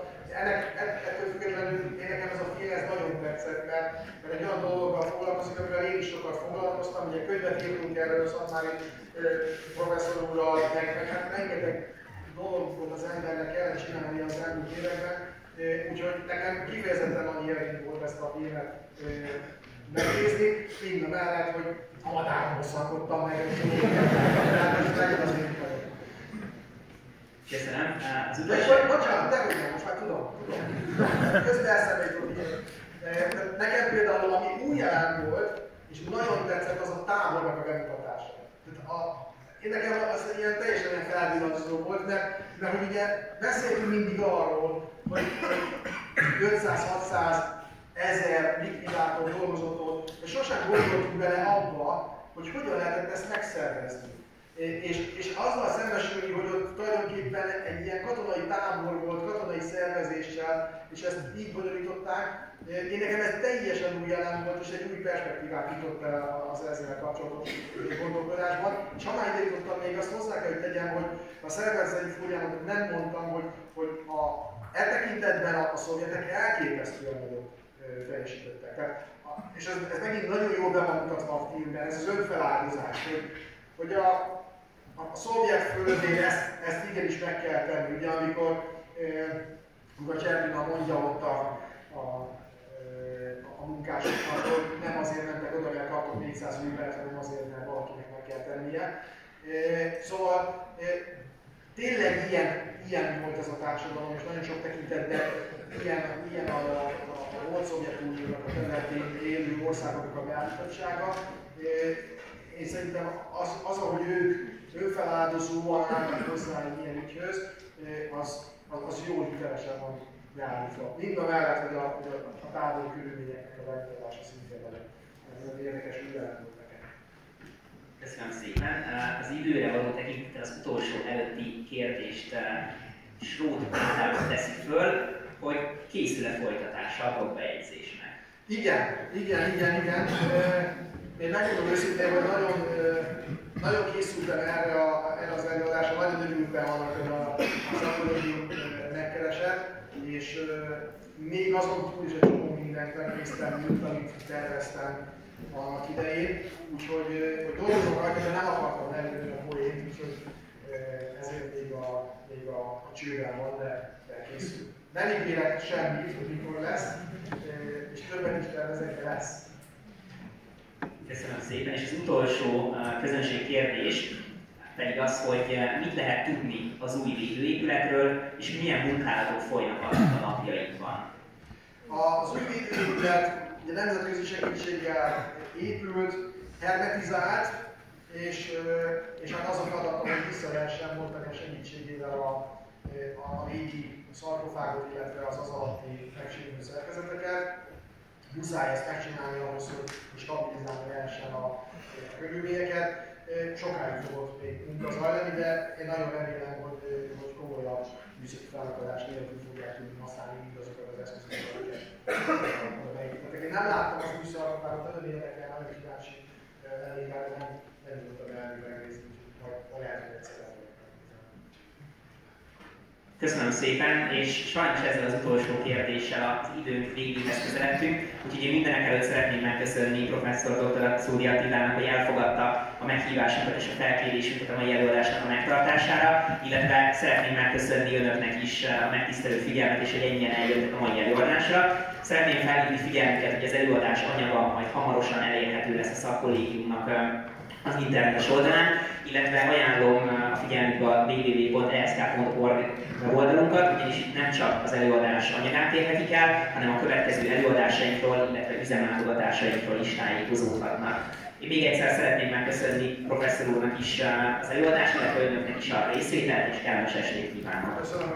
[SPEAKER 2] Ennek, ettől függetlenül én nekem ez a film ez nagyon tetszett, mert, mert egy olyan dologgal foglalkozik, amivel én is sokat foglalkoztam. Ugye könyvet írtunk erről Szatmári eh, professzor úrral, meg, meg hát rengeteg dolgot az embernek kell csinálni az elmúlt években, úgyhogy nekem kifejezetten annyi élmény volt ezt a filmet megnézni, mind a mellett, hogy a madárból szakottam meg, és legyen az én
[SPEAKER 1] Köszönöm. Az
[SPEAKER 2] utolsó... Bocsánat, de hogy most már tudom. tudom. Közben eszembe jutott Nekem például, ami új jelen volt, és nagyon tetszett, az a tábornak a bemutatása. Tehát a, én nekem az ilyen teljesen felvillanzó volt, mert, mert hogy ugye beszélünk mindig arról, hogy 500-600 ezer likvidátor dolgozott ott, és sosem gondoltunk bele abba, hogy hogyan lehetett ezt megszervezni. És, és azzal szembesülni, hogy ott tulajdonképpen egy ilyen katonai tábor volt, katonai szervezéssel, és ezt így bonyolították, én nekem ez teljesen új jelen volt, és egy új perspektívát nyitott el az ezzel kapcsolatos gondolkodásban. És ha már még azt hozzá kell, hogy tegyem, hogy a szervezeti folyamatot nem mondtam, hogy, hogy a, e tekintetben a, a szovjetek elképesztően nagyot teljesítettek. Tehát, és ez, ez megint nagyon jól be van mutatva a filmben, ez az önfeláldozás, hogy, hogy a, a szovjet földnél ezt, ezt igenis meg kell tenni, ugye amikor, amikor Csermina mondja ott a, a, a munkásoknak, hogy nem azért mentek oda, mert kaptok 400 művelet, hanem azért, mert valakinek meg kell tennie. Szóval tényleg ilyen, ilyen volt ez a társadalom, és nagyon sok tekintetben ilyen, ilyen a, a, a volt Szovjetuniónak a területén élő országoknak a beállítottsága. Én szerintem az, az ahogy ők önfeláldozóan állnak hozzá egy ilyen ügyhöz, az, az, az jó hitelesen van beállítva. Mind a mellett, hogy a, a, a távoli körülményeknek a megoldása szintén. Ez egy érdekes nekem.
[SPEAKER 1] Köszönöm szépen. Az időre való tekintettel az utolsó előtti kérdést Srót Péter teszi föl, hogy készül-e folytatása a blogbejegyzésnek?
[SPEAKER 2] Igen, igen, igen, igen. Én megmondom őszintén, hogy nagyon, nagyon készültem erre, a, erre az előadásra, nagyon örültem annak, hogy a, szakkológium megkeresett, és még azon túl is egy csomó mindent megnéztem, amit terveztem annak idején, úgyhogy hogy dolgozom rajta, de nem akartam elérni a poént, úgyhogy ezért még a, még a, a csőben van, de, de készül. Nem ígérek semmit, hogy mikor lesz, és többen is tervezek, lesz.
[SPEAKER 1] Köszönöm szépen, és az utolsó közönség kérdés pedig az, hogy mit lehet tudni az új védőépületről, és milyen munkálatok folynak a napjainkban.
[SPEAKER 2] Az új védőépület ugye nemzetközi segítséggel épült, hermetizált, és, és hát az a feladat, hogy vissza lehessen mondani a segítségével a, a régi szarkofágot, illetve az az alatti megsérülő szerkezeteket. Muszáj ezt megcsinálni ahhoz, hogy stabilizálni lehessen a, a körülményeket. Sokáig fogott még munka zajlani, de én nagyon remélem, hogy, hogy komolyabb műszaki felakadás nélkül fogják tudni használni mindazokat az eszközöket, amiket Én nem láttam az műszakot, nagyon érdekel, nagyon kíváncsi elég, mert nem, nem tudtam elni megnézni, úgyhogy lehet, hogy egyszer
[SPEAKER 1] Köszönöm szépen, és sajnos ezzel az utolsó kérdéssel az időnk végéhez közeledtünk, úgyhogy én mindenek előtt szeretném megköszönni professzor dr. Szóri Attilának, hogy elfogadta a meghívásunkat és a felkérésünket a mai előadásnak a megtartására, illetve szeretném megköszönni önöknek is a megtisztelő figyelmet, és hogy ennyien eljöttek a mai előadásra. Szeretném felhívni figyelmüket, hogy az előadás anyaga majd hamarosan elérhető lesz a szakkollégiumnak az internetes oldalán, illetve ajánlom a figyelmükbe a www.esk.org oldalunkat, ugyanis itt nem csak az előadás anyagát érhetik el, hanem a következő előadásainkról, illetve üzemlátogatásainkról is tájékozódhatnak. Én még egyszer szeretném megköszönni professzor úrnak is az előadást, illetve önöknek is a részvételt, és kellemes estét kívánok!
[SPEAKER 2] Köszönöm,